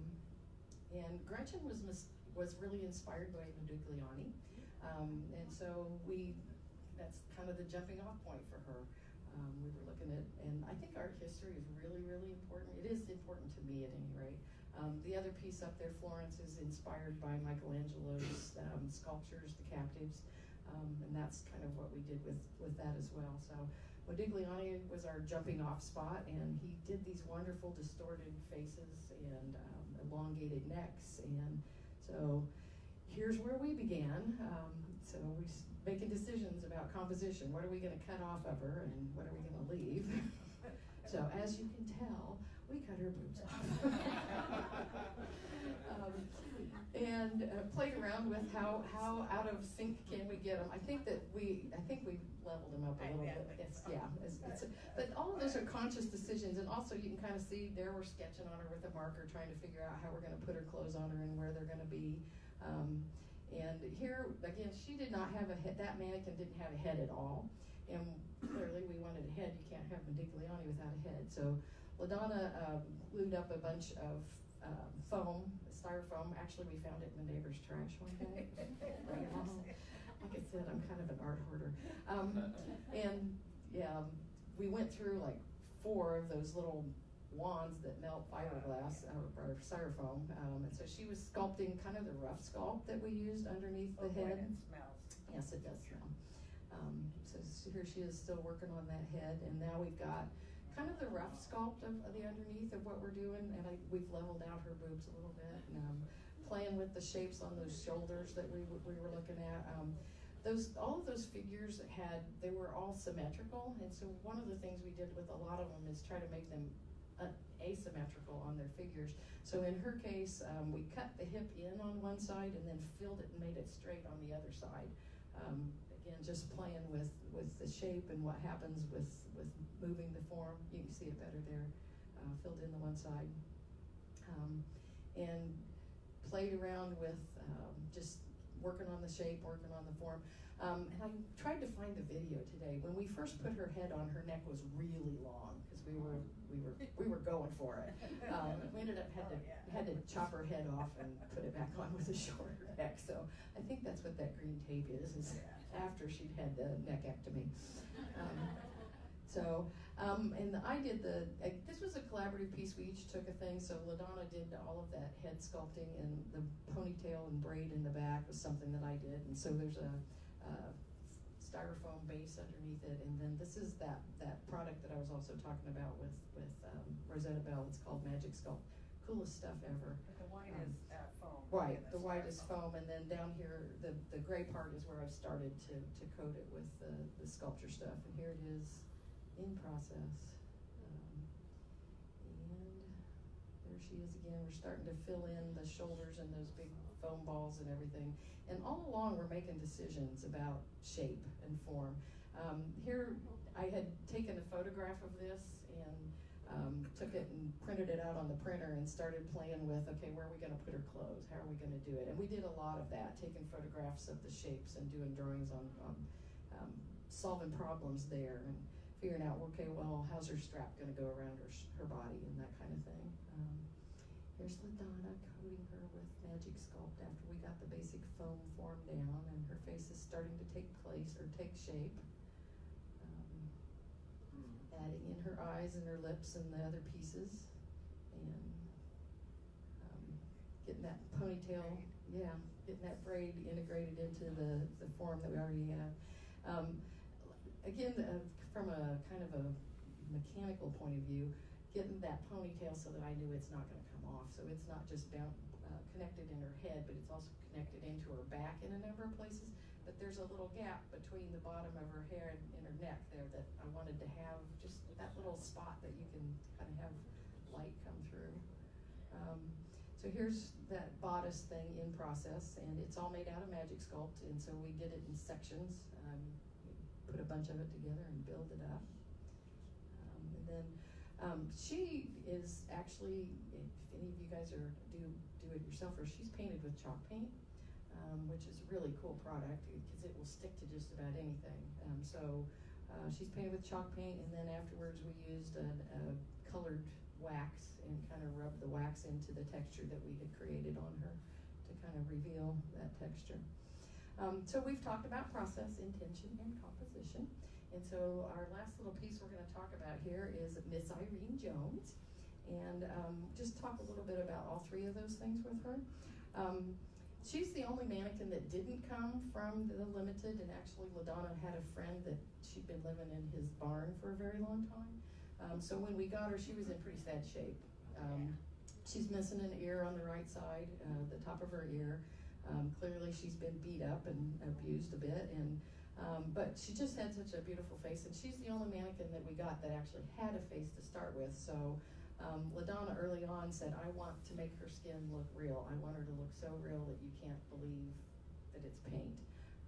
and Gretchen was mis- was really inspired by Modigliani. Um, and so we, that's kind of the jumping off point for her. Um, we were looking at, and I think art history is really, really important. It is important to me at any rate. Um, the other piece up there, Florence, is inspired by Michelangelo's um, sculptures, the captives, um, and that's kind of what we did with, with that as well. So Modigliani was our jumping off spot, and he did these wonderful distorted faces and um, elongated necks, and so here's where we began. Um, so we making decisions about composition. What are we going to cut off of her, and what are we going to leave? so as you can tell, we cut her boobs off. um, and uh, played around with how, how out of sync can we get them. I think that we I think we leveled them up a little bet bit. It's, yeah, it's, it's but all of those are conscious decisions, and also you can kind of see there we're sketching on her with a marker, trying to figure out how we're going to put her clothes on her and where they're going to be. Um, and here again, she did not have a head. That mannequin didn't have a head at all, and clearly we wanted a head. You can't have Modigliani without a head. So LaDonna um, glued up a bunch of um, foam, styrofoam. Actually, we found it in the neighbor's trash one day. Bring it home. Like I said, I'm kind of an art hoarder. Um, and yeah, we went through like four of those little wands that melt fiberglass or, or styrofoam. Um, and so she was sculpting kind of the rough sculpt that we used underneath the Oh, head. it smells. Yes, it does smell. Um, so here she is still working on that head, and now we've got kind of the rough sculpt of, of the underneath of what we're doing, and I, we've leveled out her boobs a little bit, and um, playing with the shapes on those shoulders that we, we were looking at. Um, those all of those figures had they were all symmetrical, and so one of the things we did with a lot of them is try to make them asymmetrical on their figures. So in her case, um, we cut the hip in on one side and then filled it and made it straight on the other side. Um, again, just playing with, with the shape and what happens with, with moving the form. You can see it better there, uh, filled in the one side. Um, and played around with um, just working on the shape, working on the form. Um, and I tried to find the video today. When we first put her head on, her neck was really long because we were we were we were going for it. Um, we ended up had to had to chop her head off and put it back on with a shorter neck. So I think that's what that green tape is. Is after she'd had the neckectomy. Um, so, um, and I did the, uh, this was a collaborative piece. We each took a thing. So LaDonna did all of that head sculpting, and the ponytail and braid in the back was something that I did. And so there's a, uh, styrofoam base underneath it, and then this is that, that product that I was also talking about with, with, um, Rosetta Bell, it's called Magic Sculpt, coolest stuff ever. But the white Um, is, uh, foam. Right, and the white is foam, and then down here, the, the gray part is where I've started to, to coat it with the, the sculpture stuff, and here it is in process. Um, And there she is again, we're starting to fill in the shoulders and those big foam balls and everything. And all along, we're making decisions about shape and form. Um, here, I had taken a photograph of this and um, took it and printed it out on the printer and started playing with, okay, where are we gonna put her clothes? How are we gonna do it? And we did a lot of that, taking photographs of the shapes and doing drawings on, on um, solving problems there and figuring out, okay, well, how's her strap gonna go around her, her body and that kind of thing. Here's LaDonna coating her with Magic Sculpt after we got the basic foam form down and her face is starting to take place or take shape. Um, adding in her eyes and her lips and the other pieces and um, getting that ponytail, yeah, getting that braid integrated into the, the form that we already have. Um, again, uh, from a kind of a mechanical point of view, getting that ponytail so that I knew it's not going to come off. So it's not just bound, uh, connected in her head, but it's also connected into her back in a number of places. But there's a little gap between the bottom of her hair and, her neck there that I wanted to have just that little spot that you can kind of have light come through. Um, so here's that bodice thing in process, and it's all made out of Magic Sculpt, and so we did it in sections. Um, put a bunch of it together and build it up. Um, and then um, she is actually, if any of you guys are do do it yourselfers, she's painted with chalk paint, um, which is a really cool product because it will stick to just about anything. Um, so uh, she's painted with chalk paint, and then afterwards we used a, a colored wax and kind of rubbed the wax into the texture that we had created on her to kind of reveal that texture. Um, so we've talked about process, intention, and composition. And so our last little piece we're going to talk about here is Miss Irene Jones. And um, just talk a little bit about all three of those things with her. Um, she's the only mannequin that didn't come from the Limited, and actually, LaDonna had a friend that she'd been living in his barn for a very long time. Um, so when we got her, she was in pretty sad shape. Um, she's missing an ear on the right side, uh, the top of her ear. Um, clearly, she's been beat up and abused a bit, and um, but she just had such a beautiful face, and she's the only mannequin that we got that actually had a face to start with. So um, LaDonna early on said, "I want to make her skin look real. I want her to look so real that you can't believe that it's paint."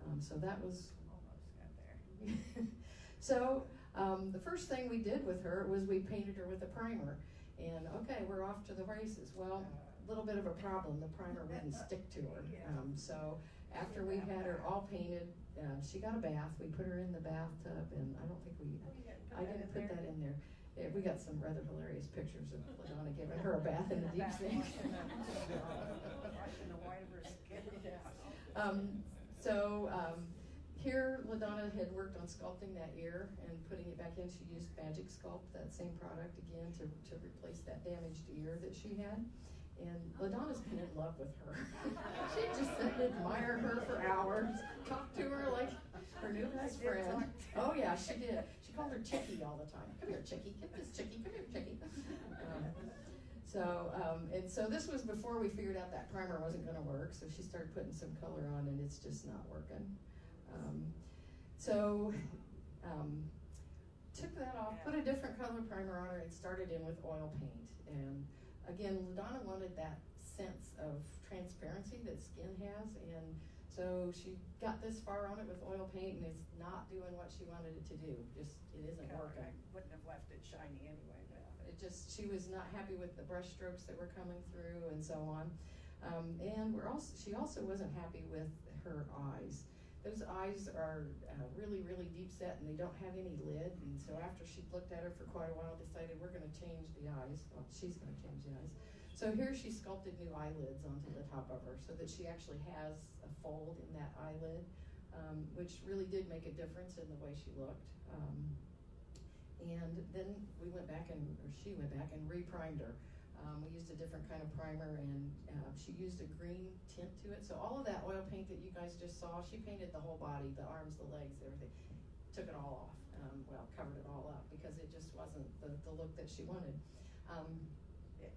Um, so that was Almost got there. so um, the first thing we did with her was we painted her with a primer. And okay, we're off to the races. Well, a little bit of a problem. The primer wouldn't stick to her. Um, so after we had her all painted, uh, she got a bath. We put her in the bathtub, and I don't think we. You didn't put I didn't put that in there. Yeah, we got some rather hilarious pictures of LaDonna giving her a bath in the deep sink. Washing the white of her skin. Um, so, um, here LaDonna had worked on sculpting that ear and putting it back in. She used Magic Sculpt, that same product again, to, to replace that damaged ear that she had. And LaDonna's been in love with her. she just and admire her for hours, talk to her like her new best friend. Oh yeah, she did. She called her Chicky all the time. Come here, Chicky. Get this Chicky. Come here, Chicky. Um, so, um, and so this was before we figured out that primer wasn't gonna work, so she started putting some color on and it's just not working. Um, so, um, took that off, put a different color primer on her and started in with oil paint. And again, LaDonna wanted that sense of transparency that skin has and so she got this far on it with oil paint and it's not doing what she wanted it to do, just, it isn't Color, working. I wouldn't have left it shiny anyway, but. It just, she was not happy with the brush strokes that were coming through and so on. Um, and we're also, she also wasn't happy with her eyes. Those eyes are uh, really, really deep set and they don't have any lid. And so after she looked at her for quite a while, decided we're gonna change the eyes. Well, she's gonna change the eyes. So here she sculpted new eyelids onto the top of her so that she actually has a fold in that eyelid, um, which really did make a difference in the way she looked. Um, and then we went back and, or she went back and reprimed her. Um, we used a different kind of primer and, uh, she used a green tint to it, so all of that oil paint that you guys just saw, she painted the whole body, the arms, the legs, everything. Took it all off, um, well, covered it all up, because it just wasn't the, the look that she wanted. Um,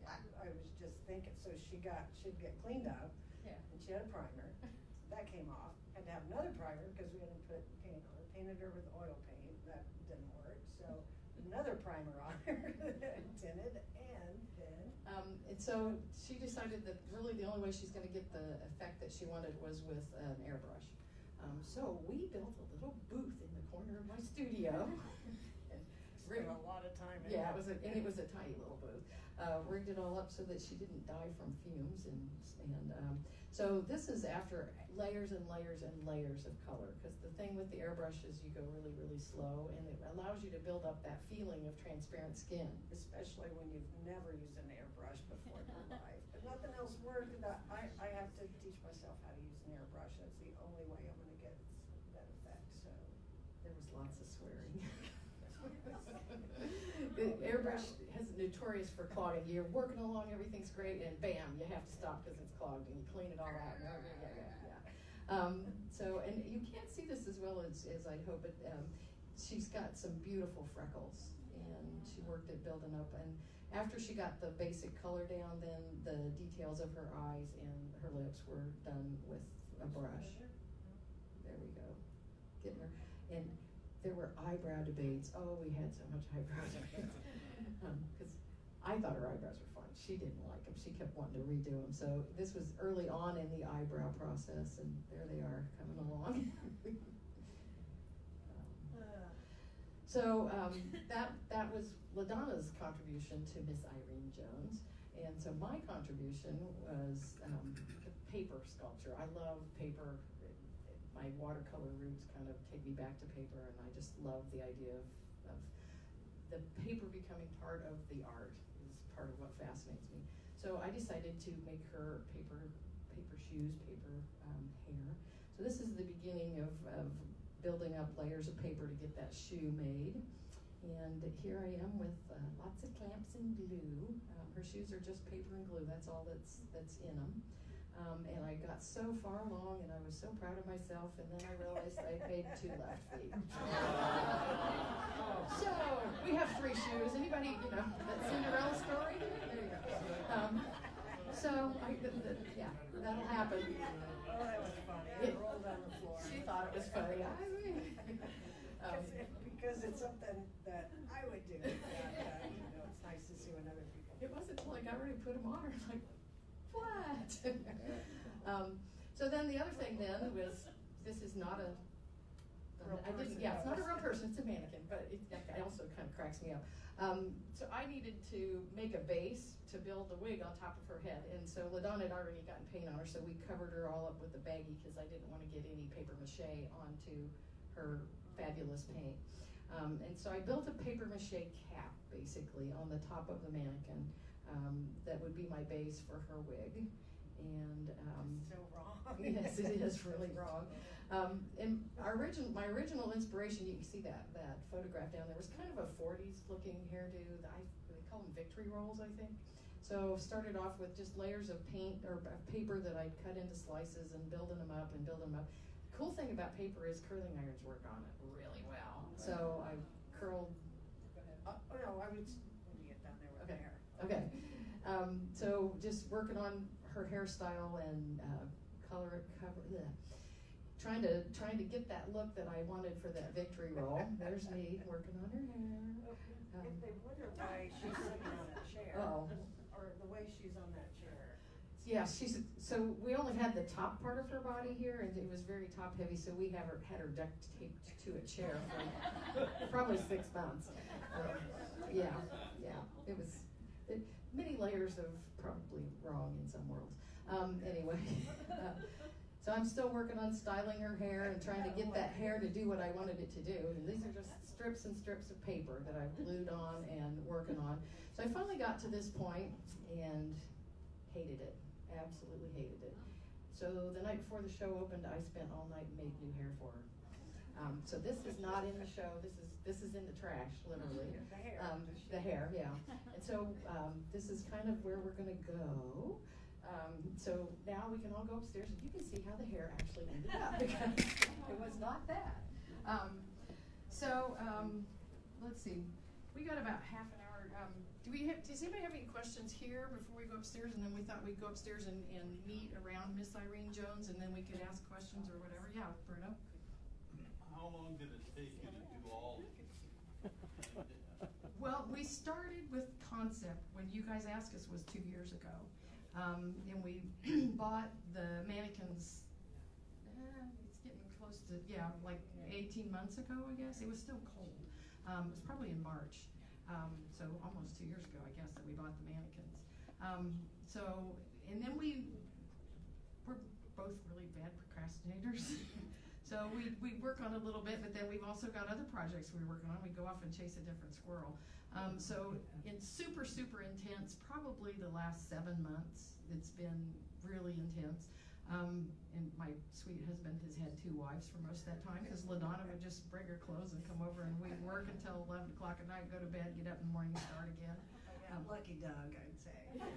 I, I was just thinking, so she got, she'd get cleaned up, yeah. and she had a primer, that came off, had to have another primer, because we had to put paint on it, painted her with oil paint, that didn't work, so another primer on her, tinted, and so she decided that really the only way she's gonna get the effect that she wanted was with an airbrush. Um, so we built a little booth in the corner of my studio. and spent a lot of time in Yeah, it was a, and it was a tiny little booth. Uh, rigged it all up so that she didn't die from fumes and, and, um, so this is after layers and layers and layers of color. Cause the thing with the airbrush is you go really, really slow and it allows you to build up that feeling of transparent skin. especially when you've never used an airbrush before in your life. But nothing else worked, and I, I have to teach myself how to use an airbrush, that's the only way I'm gonna get that effect, so. There was lots of swearing. The airbrush has notorious for clogging. You're working along, everything's great, and bam, you have to stop because it's clogged, and you clean it all out. Yeah, yeah, yeah. Um, so, and you can't see this as well as, as I'd hope, but, um, she's got some beautiful freckles, and she worked at building up, and after she got the basic color down, then the details of her eyes and her lips were done with a brush. There we go. Getting her, and there were eyebrow debates. Oh, we had so much eyebrow debates. Um, cause I thought her eyebrows were fine. She didn't like them. She kept wanting to redo them. So this was early on in the eyebrow process and there they are coming along. Um, Uh, so um, that that was LaDonna's contribution to Miss Irene Jones, and so my contribution was um, paper sculpture. I love paper. My watercolor roots kind of take me back to paper, and I just love the idea of the paper becoming part of the art is part of what fascinates me. So I decided to make her paper paper shoes, paper um, hair. So this is the beginning of, of building up layers of paper to get that shoe made. And here I am with uh, lots of clamps and glue. Um, her shoes are just paper and glue. That's all that's that's in them. Um, and I got so far along, and I was so proud of myself. And then I realized I made two left feet. so we have three shoes. Anybody, you know, that Cinderella story? There you go. Um, so I, the, the, yeah, that'll happen. Oh, that was funny, It- it rolled on the floor. She thought it was funny. I mean, um, Because it's something that I would do, and, uh, you know, it's nice to see when other people. It wasn't like I already put them on, I was like, what? um, so then the other thing then was, this is not a, Real I didn't, person, yeah, it's not a real person, it's a mannequin, but it, it also kind of cracks me up. Um, so I needed to make a base to build the wig on top of her head, and so LaDonna had already gotten paint on her, so we covered her all up with the baggie, cause I didn't wanna get any paper mache onto her fabulous paint. Um, and so I built a paper mache cap, basically, on the top of the mannequin, um, that would be my base for her wig. And, um, So wrong. yes, it is really wrong. Um, and our original, my original inspiration, you can see that, that photograph down there, was kind of a forties looking hairdo, I, they call them victory rolls, I think. So started off with just layers of paint or of paper that I'd cut into slices and building them up and building them up. Cool thing about paper is curling irons work on it really well. So I curled, go ahead. Uh, oh, no, I was, when you get down there with Okay. um, so just working on her hairstyle and, uh, color, cover, bleh. Trying to, trying to get that look that I wanted for that victory roll. There's me working on her hair. Um, If they wonder why she's sitting on a chair. Uh-oh. Or the way she's on that chair. Yeah, she's, so we only had the top part of her body here and it was very top heavy, so we have her, had her duct taped to a chair for probably six months. Um, Yeah, yeah, it was, many layers of probably wrong in some worlds. Um, anyway, uh, so I'm still working on styling her hair and trying to get that hair to do what I wanted it to do. And these are just strips and strips of paper that I've glued on and working on. So I finally got to this point and hated it, absolutely hated it. So the night before the show opened, I spent all night made new hair for her. Um, so this is not in the show, this is, this is in the trash, literally. The hair. Um, the hair, yeah. And so, um, this is kind of where we're gonna go. Um, so now we can all go upstairs and you can see how the hair actually ended up, because it was not that. Um, so, um, let's see, we got about half an hour, um, do we have, does anybody have any questions here before we go upstairs? And then we thought we'd go upstairs and, and meet around Miss Irene Jones and then we could ask questions or whatever. Yeah, Bruno? How long did it take you to do all? Well, we started with concept when you guys asked us was two years ago. Um, and we bought the mannequins, eh, it's getting close to, yeah, like eighteen months ago, I guess. It was still cold. Um, it was probably in March. Um, so almost two years ago, I guess, that we bought the mannequins. Um, so, and then we, we're both really bad procrastinators. so we, we work on it a little bit, but then we've also got other projects we're working on. We go off and chase a different squirrel. Um, so it's super, super intense. Probably the last seven months, it's been really intense. Um, and my sweet husband has had two wives for most of that time because LaDonna would just bring her clothes and come over and we'd work until 11 o'clock at night, go to bed, get up in the morning, start again. Yeah, Um, Lucky dog, I'd say.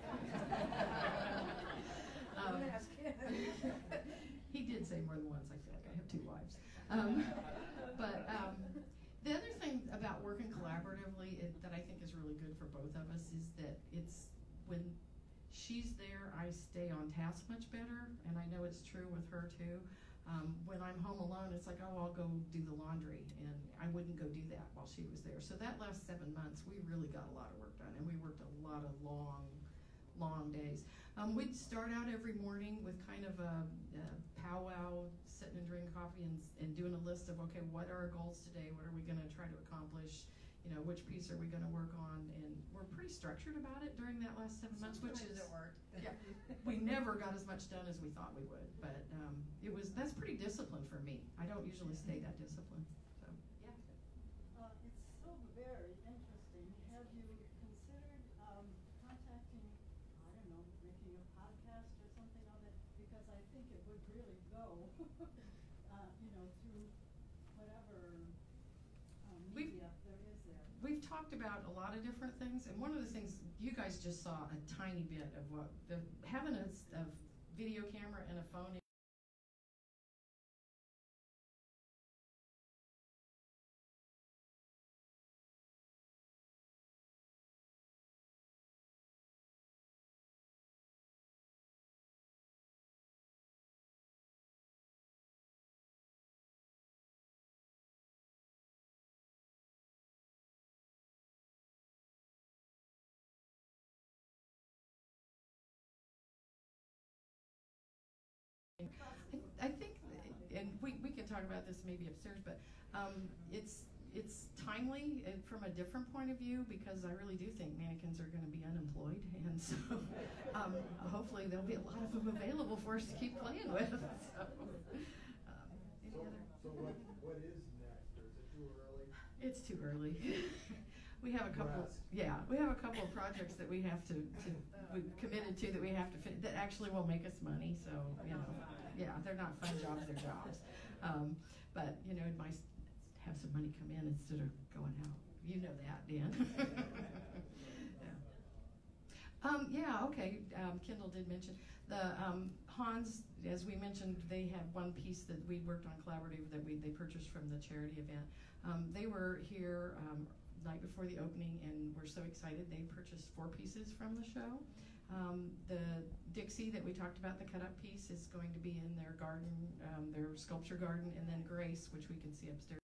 Um, Don't ask him. he did say more than once, I feel I have two wives. Um, but um, the other thing about working collaboratively it, that I think is really good for both of us is that it's when she's there, I stay on task much better, and I know it's true with her too. Um, when I'm home alone, it's like, oh, I'll go do the laundry, and I wouldn't go do that while she was there. So that last seven months, we really got a lot of work done, and we worked a lot of long, long days. Um, we'd start out every morning with kind of a, a powwow, sitting and drinking coffee and, and doing a list of, okay, what are our goals today? What are we going to try to accomplish? You know, which piece are we going to work on? And we're pretty structured about it during that last seven months, which is it worked. yeah, we never got as much done as we thought we would, but um, it was that's pretty disciplined for me. I don't usually stay that disciplined. So yeah. Uh, it's so very interesting. Have you considered, um, contacting, I don't know, making a podcast or something of it? Because I think it would really go, uh, you know, through whatever, um, We've- media there is there. We've talked about a of different things, and one of the things you guys just saw a tiny bit of what the having a, a video camera and a phone. Talk about this maybe upstairs, but um, it's it's timely uh, from a different point of view because I really do think mannequins are going to be unemployed, and so um, hopefully there'll be a lot of them available for us to keep playing with. So, um, any So, other? so what, what is next, or is it too early? It's too early. we have a couple. Congrats. Yeah, we have a couple of projects that we have to, to we committed to that we have to fin- that actually will make us money. So you know, yeah, they're not fun jobs; they're jobs. Um, but you know, it might have some money come in instead of going out. You know that, Dan. yeah. Um, yeah, okay. Um, Kendall did mention the um, Hans, as we mentioned, they have one piece that we worked on collaborative that we they purchased from the charity event. Um, they were here um, night before the opening, and we're so excited. They purchased four pieces from the show. Um, the Dixie that we talked about, the cut up piece, is going to be in their garden, um, their sculpture garden, and then Grace, which we can see upstairs.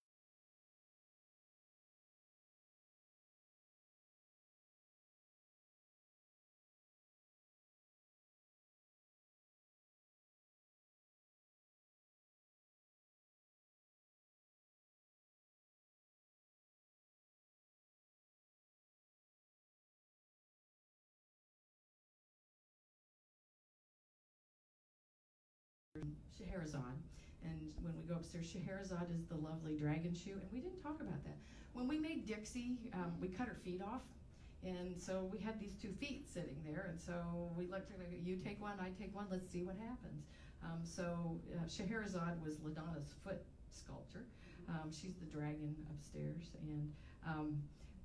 Scheherazade. And when we go upstairs, Scheherazade is the lovely dragon shoe. And we didn't talk about that. When we made Dixie, um, we cut her feet off. And so we had these two feet sitting there. And so we looked at you take one, I take one, let's see what happens. Um, so uh, Scheherazade was LaDonna's foot sculpture. Um, she's the dragon upstairs, and um,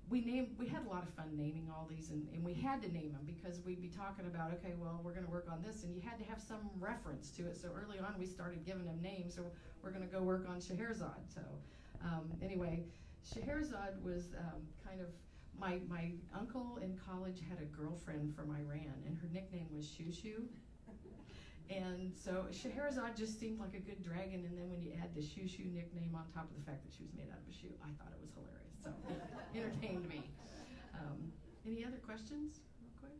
we named. We had a lot of fun naming all these, and, and we had to name them because we'd be talking about, okay, well, we're going to work on this, and you had to have some reference to it. So early on, we started giving them names. So we're going to go work on Scheherazade. So um, anyway, Scheherazade was um, kind of my my uncle in college had a girlfriend from Iran, and her nickname was Shoo. And so Scheherazade just seemed like a good dragon, and then when you add the Shoo nickname on top of the fact that she was made out of a shoe, I thought it was hilarious. So entertained me. Um, any other questions, real quick?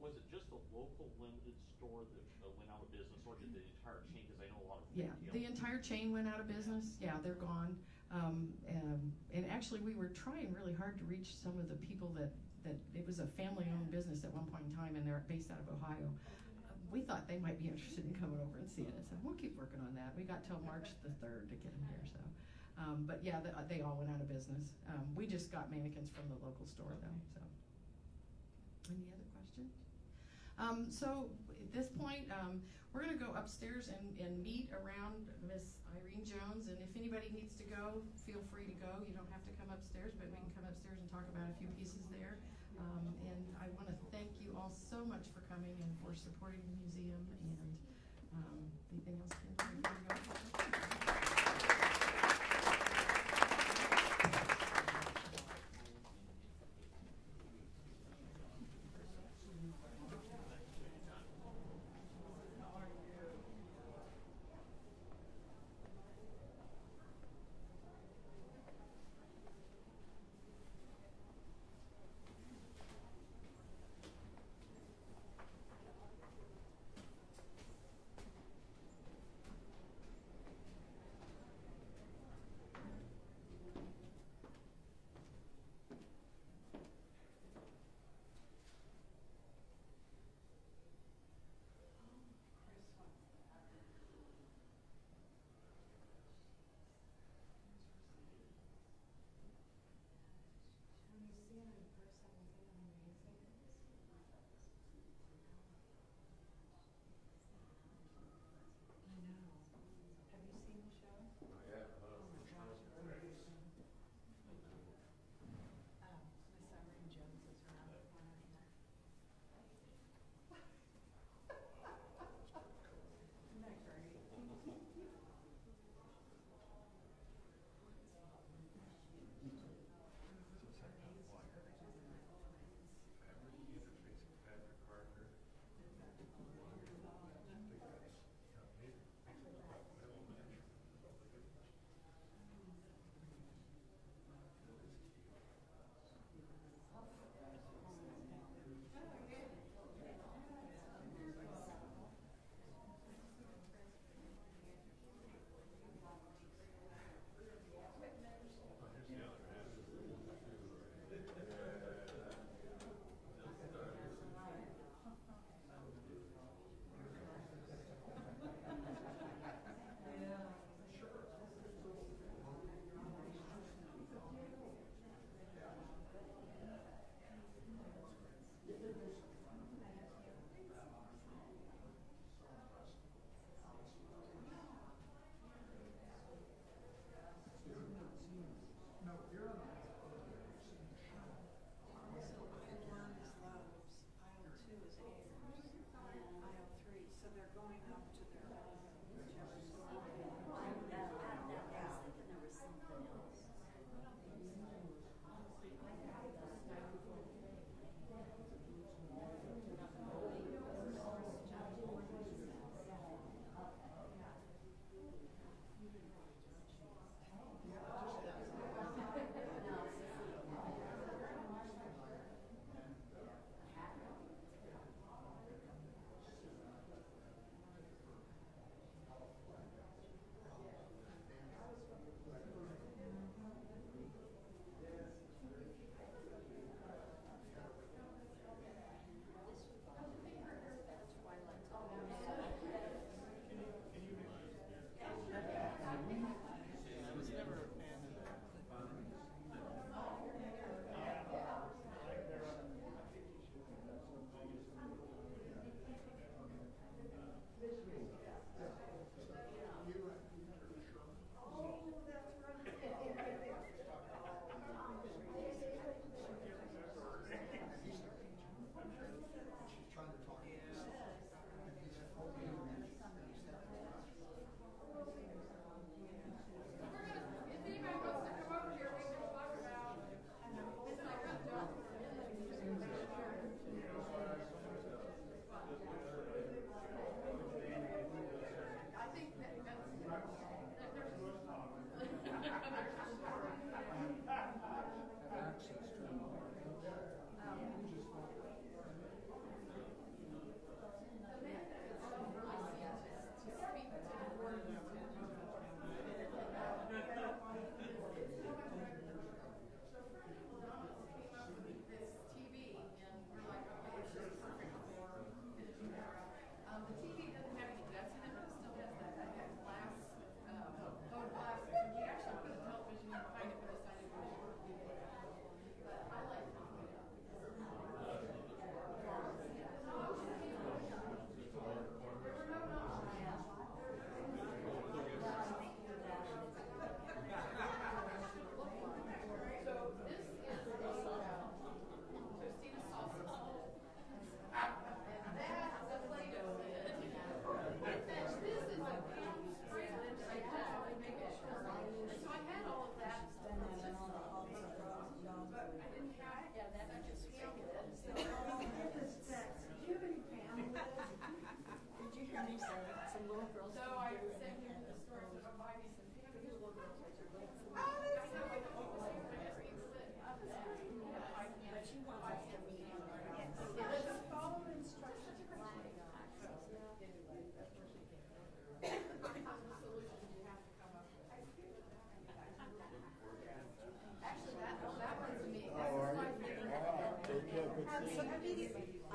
Was it just a local limited store that uh, went out of business, or did the entire chain, because I know a lot of. Yeah, the entire chain went out of business. Yeah, they're gone. Um, and, and actually, we were trying really hard to reach some of the people that, that it was a family-owned business at one point in time, and they're based out of Ohio. We thought they might be interested in coming over and seeing it, so we'll keep working on that. We got till March the third to get them here, so. Um, but yeah, they, they all went out of business. Um, we just got mannequins from the local store though, so. Any other questions? Um, so at this point, um, we're gonna go upstairs and, and meet around Miss Irene Jones, and if anybody needs to go, feel free to go. You don't have to come upstairs, but we can come upstairs and talk about a few pieces there. Um, and I wanna thank you all so much for coming and for supporting the museum, and, um, anything else,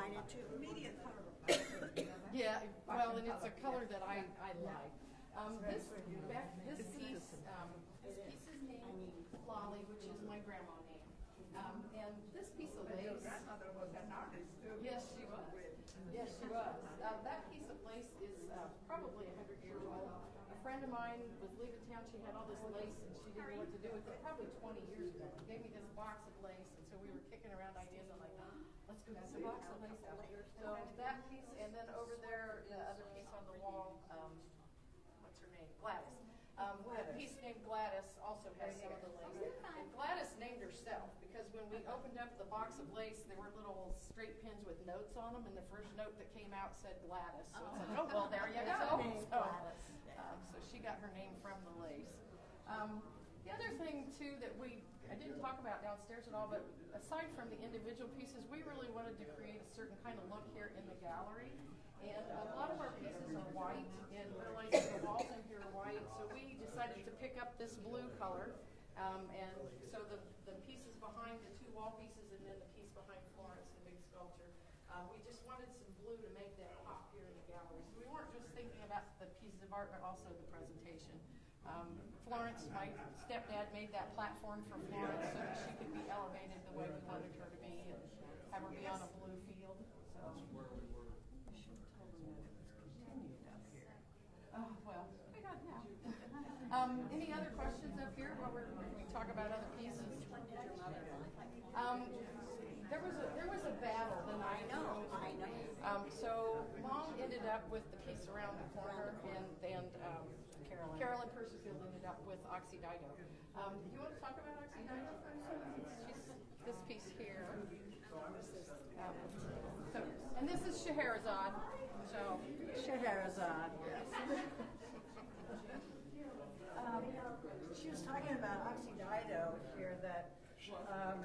immediate, I did too, immediate color. Yeah, well, and it's a color that I, I like. Um, this, back, this piece, um, this piece is named Lolly, which is my grandma name. Um, and this piece of lace. grandmother was an artist too. Yes, she was. Yes, she was. Uh, that piece of lace is, uh, probably a hundred years old. A friend of mine was leaving town, she had all this lace and she didn't know what to do with it, probably twenty years ago. She gave me this box of lace and so we were kicking around ideas, I'm like, let's go get the box of lace out. So that piece, and then over there, the other piece on the wall, um, what's her name? Gladys. Um, a piece named Gladys also has some of the lace. And Gladys named herself because when we opened up the box of lace, there were little straight pins with notes on them, and the first note that came out said Gladys. So it's like, oh, well, there you go. So, um, so she got her name from the lace. Um, the other thing too that we, I didn't talk about downstairs at all, but aside from the individual pieces, we really wanted to create a certain kind of look here in the gallery. And a lot of our pieces are white, and realizing the walls in here are white, so we decided to pick up this blue color. Um, and so the, the pieces behind, the two wall pieces, and then the piece behind Florence, the big sculpture, uh, we just wanted some blue to make that pop here in the gallery. So we weren't just thinking about the pieces of art, but also the presentation. Um, Florence, my stepdad made that platform for Florence so that she could be elevated the way we wanted her to be and have her be on a blue field. So. Oh, well, we got now. Um, any other questions up here while we're, we talk about other pieces? Um, there was a, there was a battle the night. I know, I know. Um, so mom ended up with the piece around the corner and, and, um, Carolyn. Carolyn Percival ended up with Oxidido. Um, you want to talk about Oxidido for a second? She's this piece here. Um, so, and this is Scheherazade. So, Scheherazade. Um, she was talking about oxidido here that, um,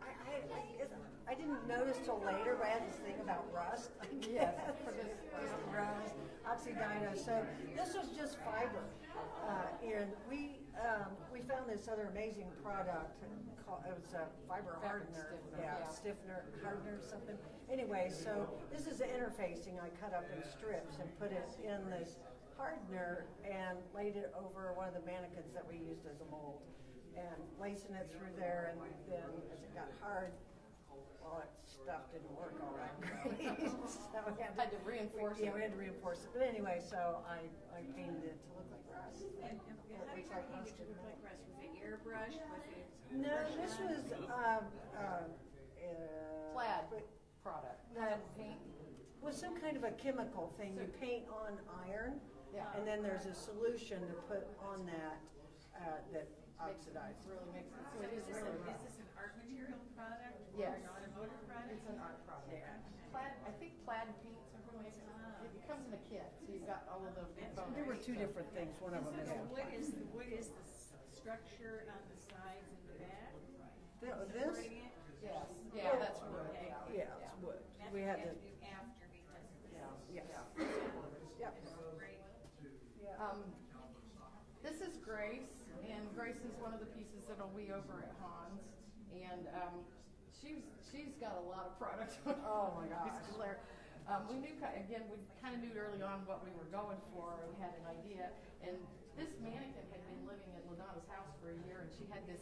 I, I, I, guess I didn't notice till later, but I had this thing about rust. I Yes. for this, rust, oxidido. So this was just fiber. Uh, and we, um, we found this other amazing product called, it was a fiber hardener. stiffener, Yeah, yeah. stiffener, hardener, something. Anyway, so this is the interfacing I cut up in strips and put it in this hardener and laid it over one of the mannequins that we used as a mold. And lacing it through there and then as it got hard, well, that stuff didn't work all that great. so we had to, Had to reinforce yeah, it. we had to reinforce it. But anyway, so I, I painted it to look like rust. And, and how did you paint it to look like rust? Was it airbrushed? Was it? No, this was, um, um, uh. plaid but- product. That- paint. was some kind of a chemical thing. You paint on iron, Yeah. and then there's a solution to put on that uh, that oxidizes. Really makes it. So So it is is this, really a- rough. is this an art material product? Yes. An automotive product? It's an art product. Yeah. Plaid, I think plaid paints are who makes it. It comes in a kit, so you've got all of the components. There were two different things. One of them is. So the wood is, the wood is the s- structure on the sides and the back? Th- This, Supporting it? Yes, yeah, that's wood, Okay. yeah. yeah, it's wood. That's We what had you to, have to do after because yes. Yep. great. Yeah. Um, this is Grace, and Grace is one of the pieces that'll be over at Hans, and, um, she's, she's got a lot of product. Oh, my gosh. Hilarious. Um, we knew, again, we kind of knew early on what we were going for, and we had an idea, and this mannequin had been living in LaDonna's house for a year, and she had this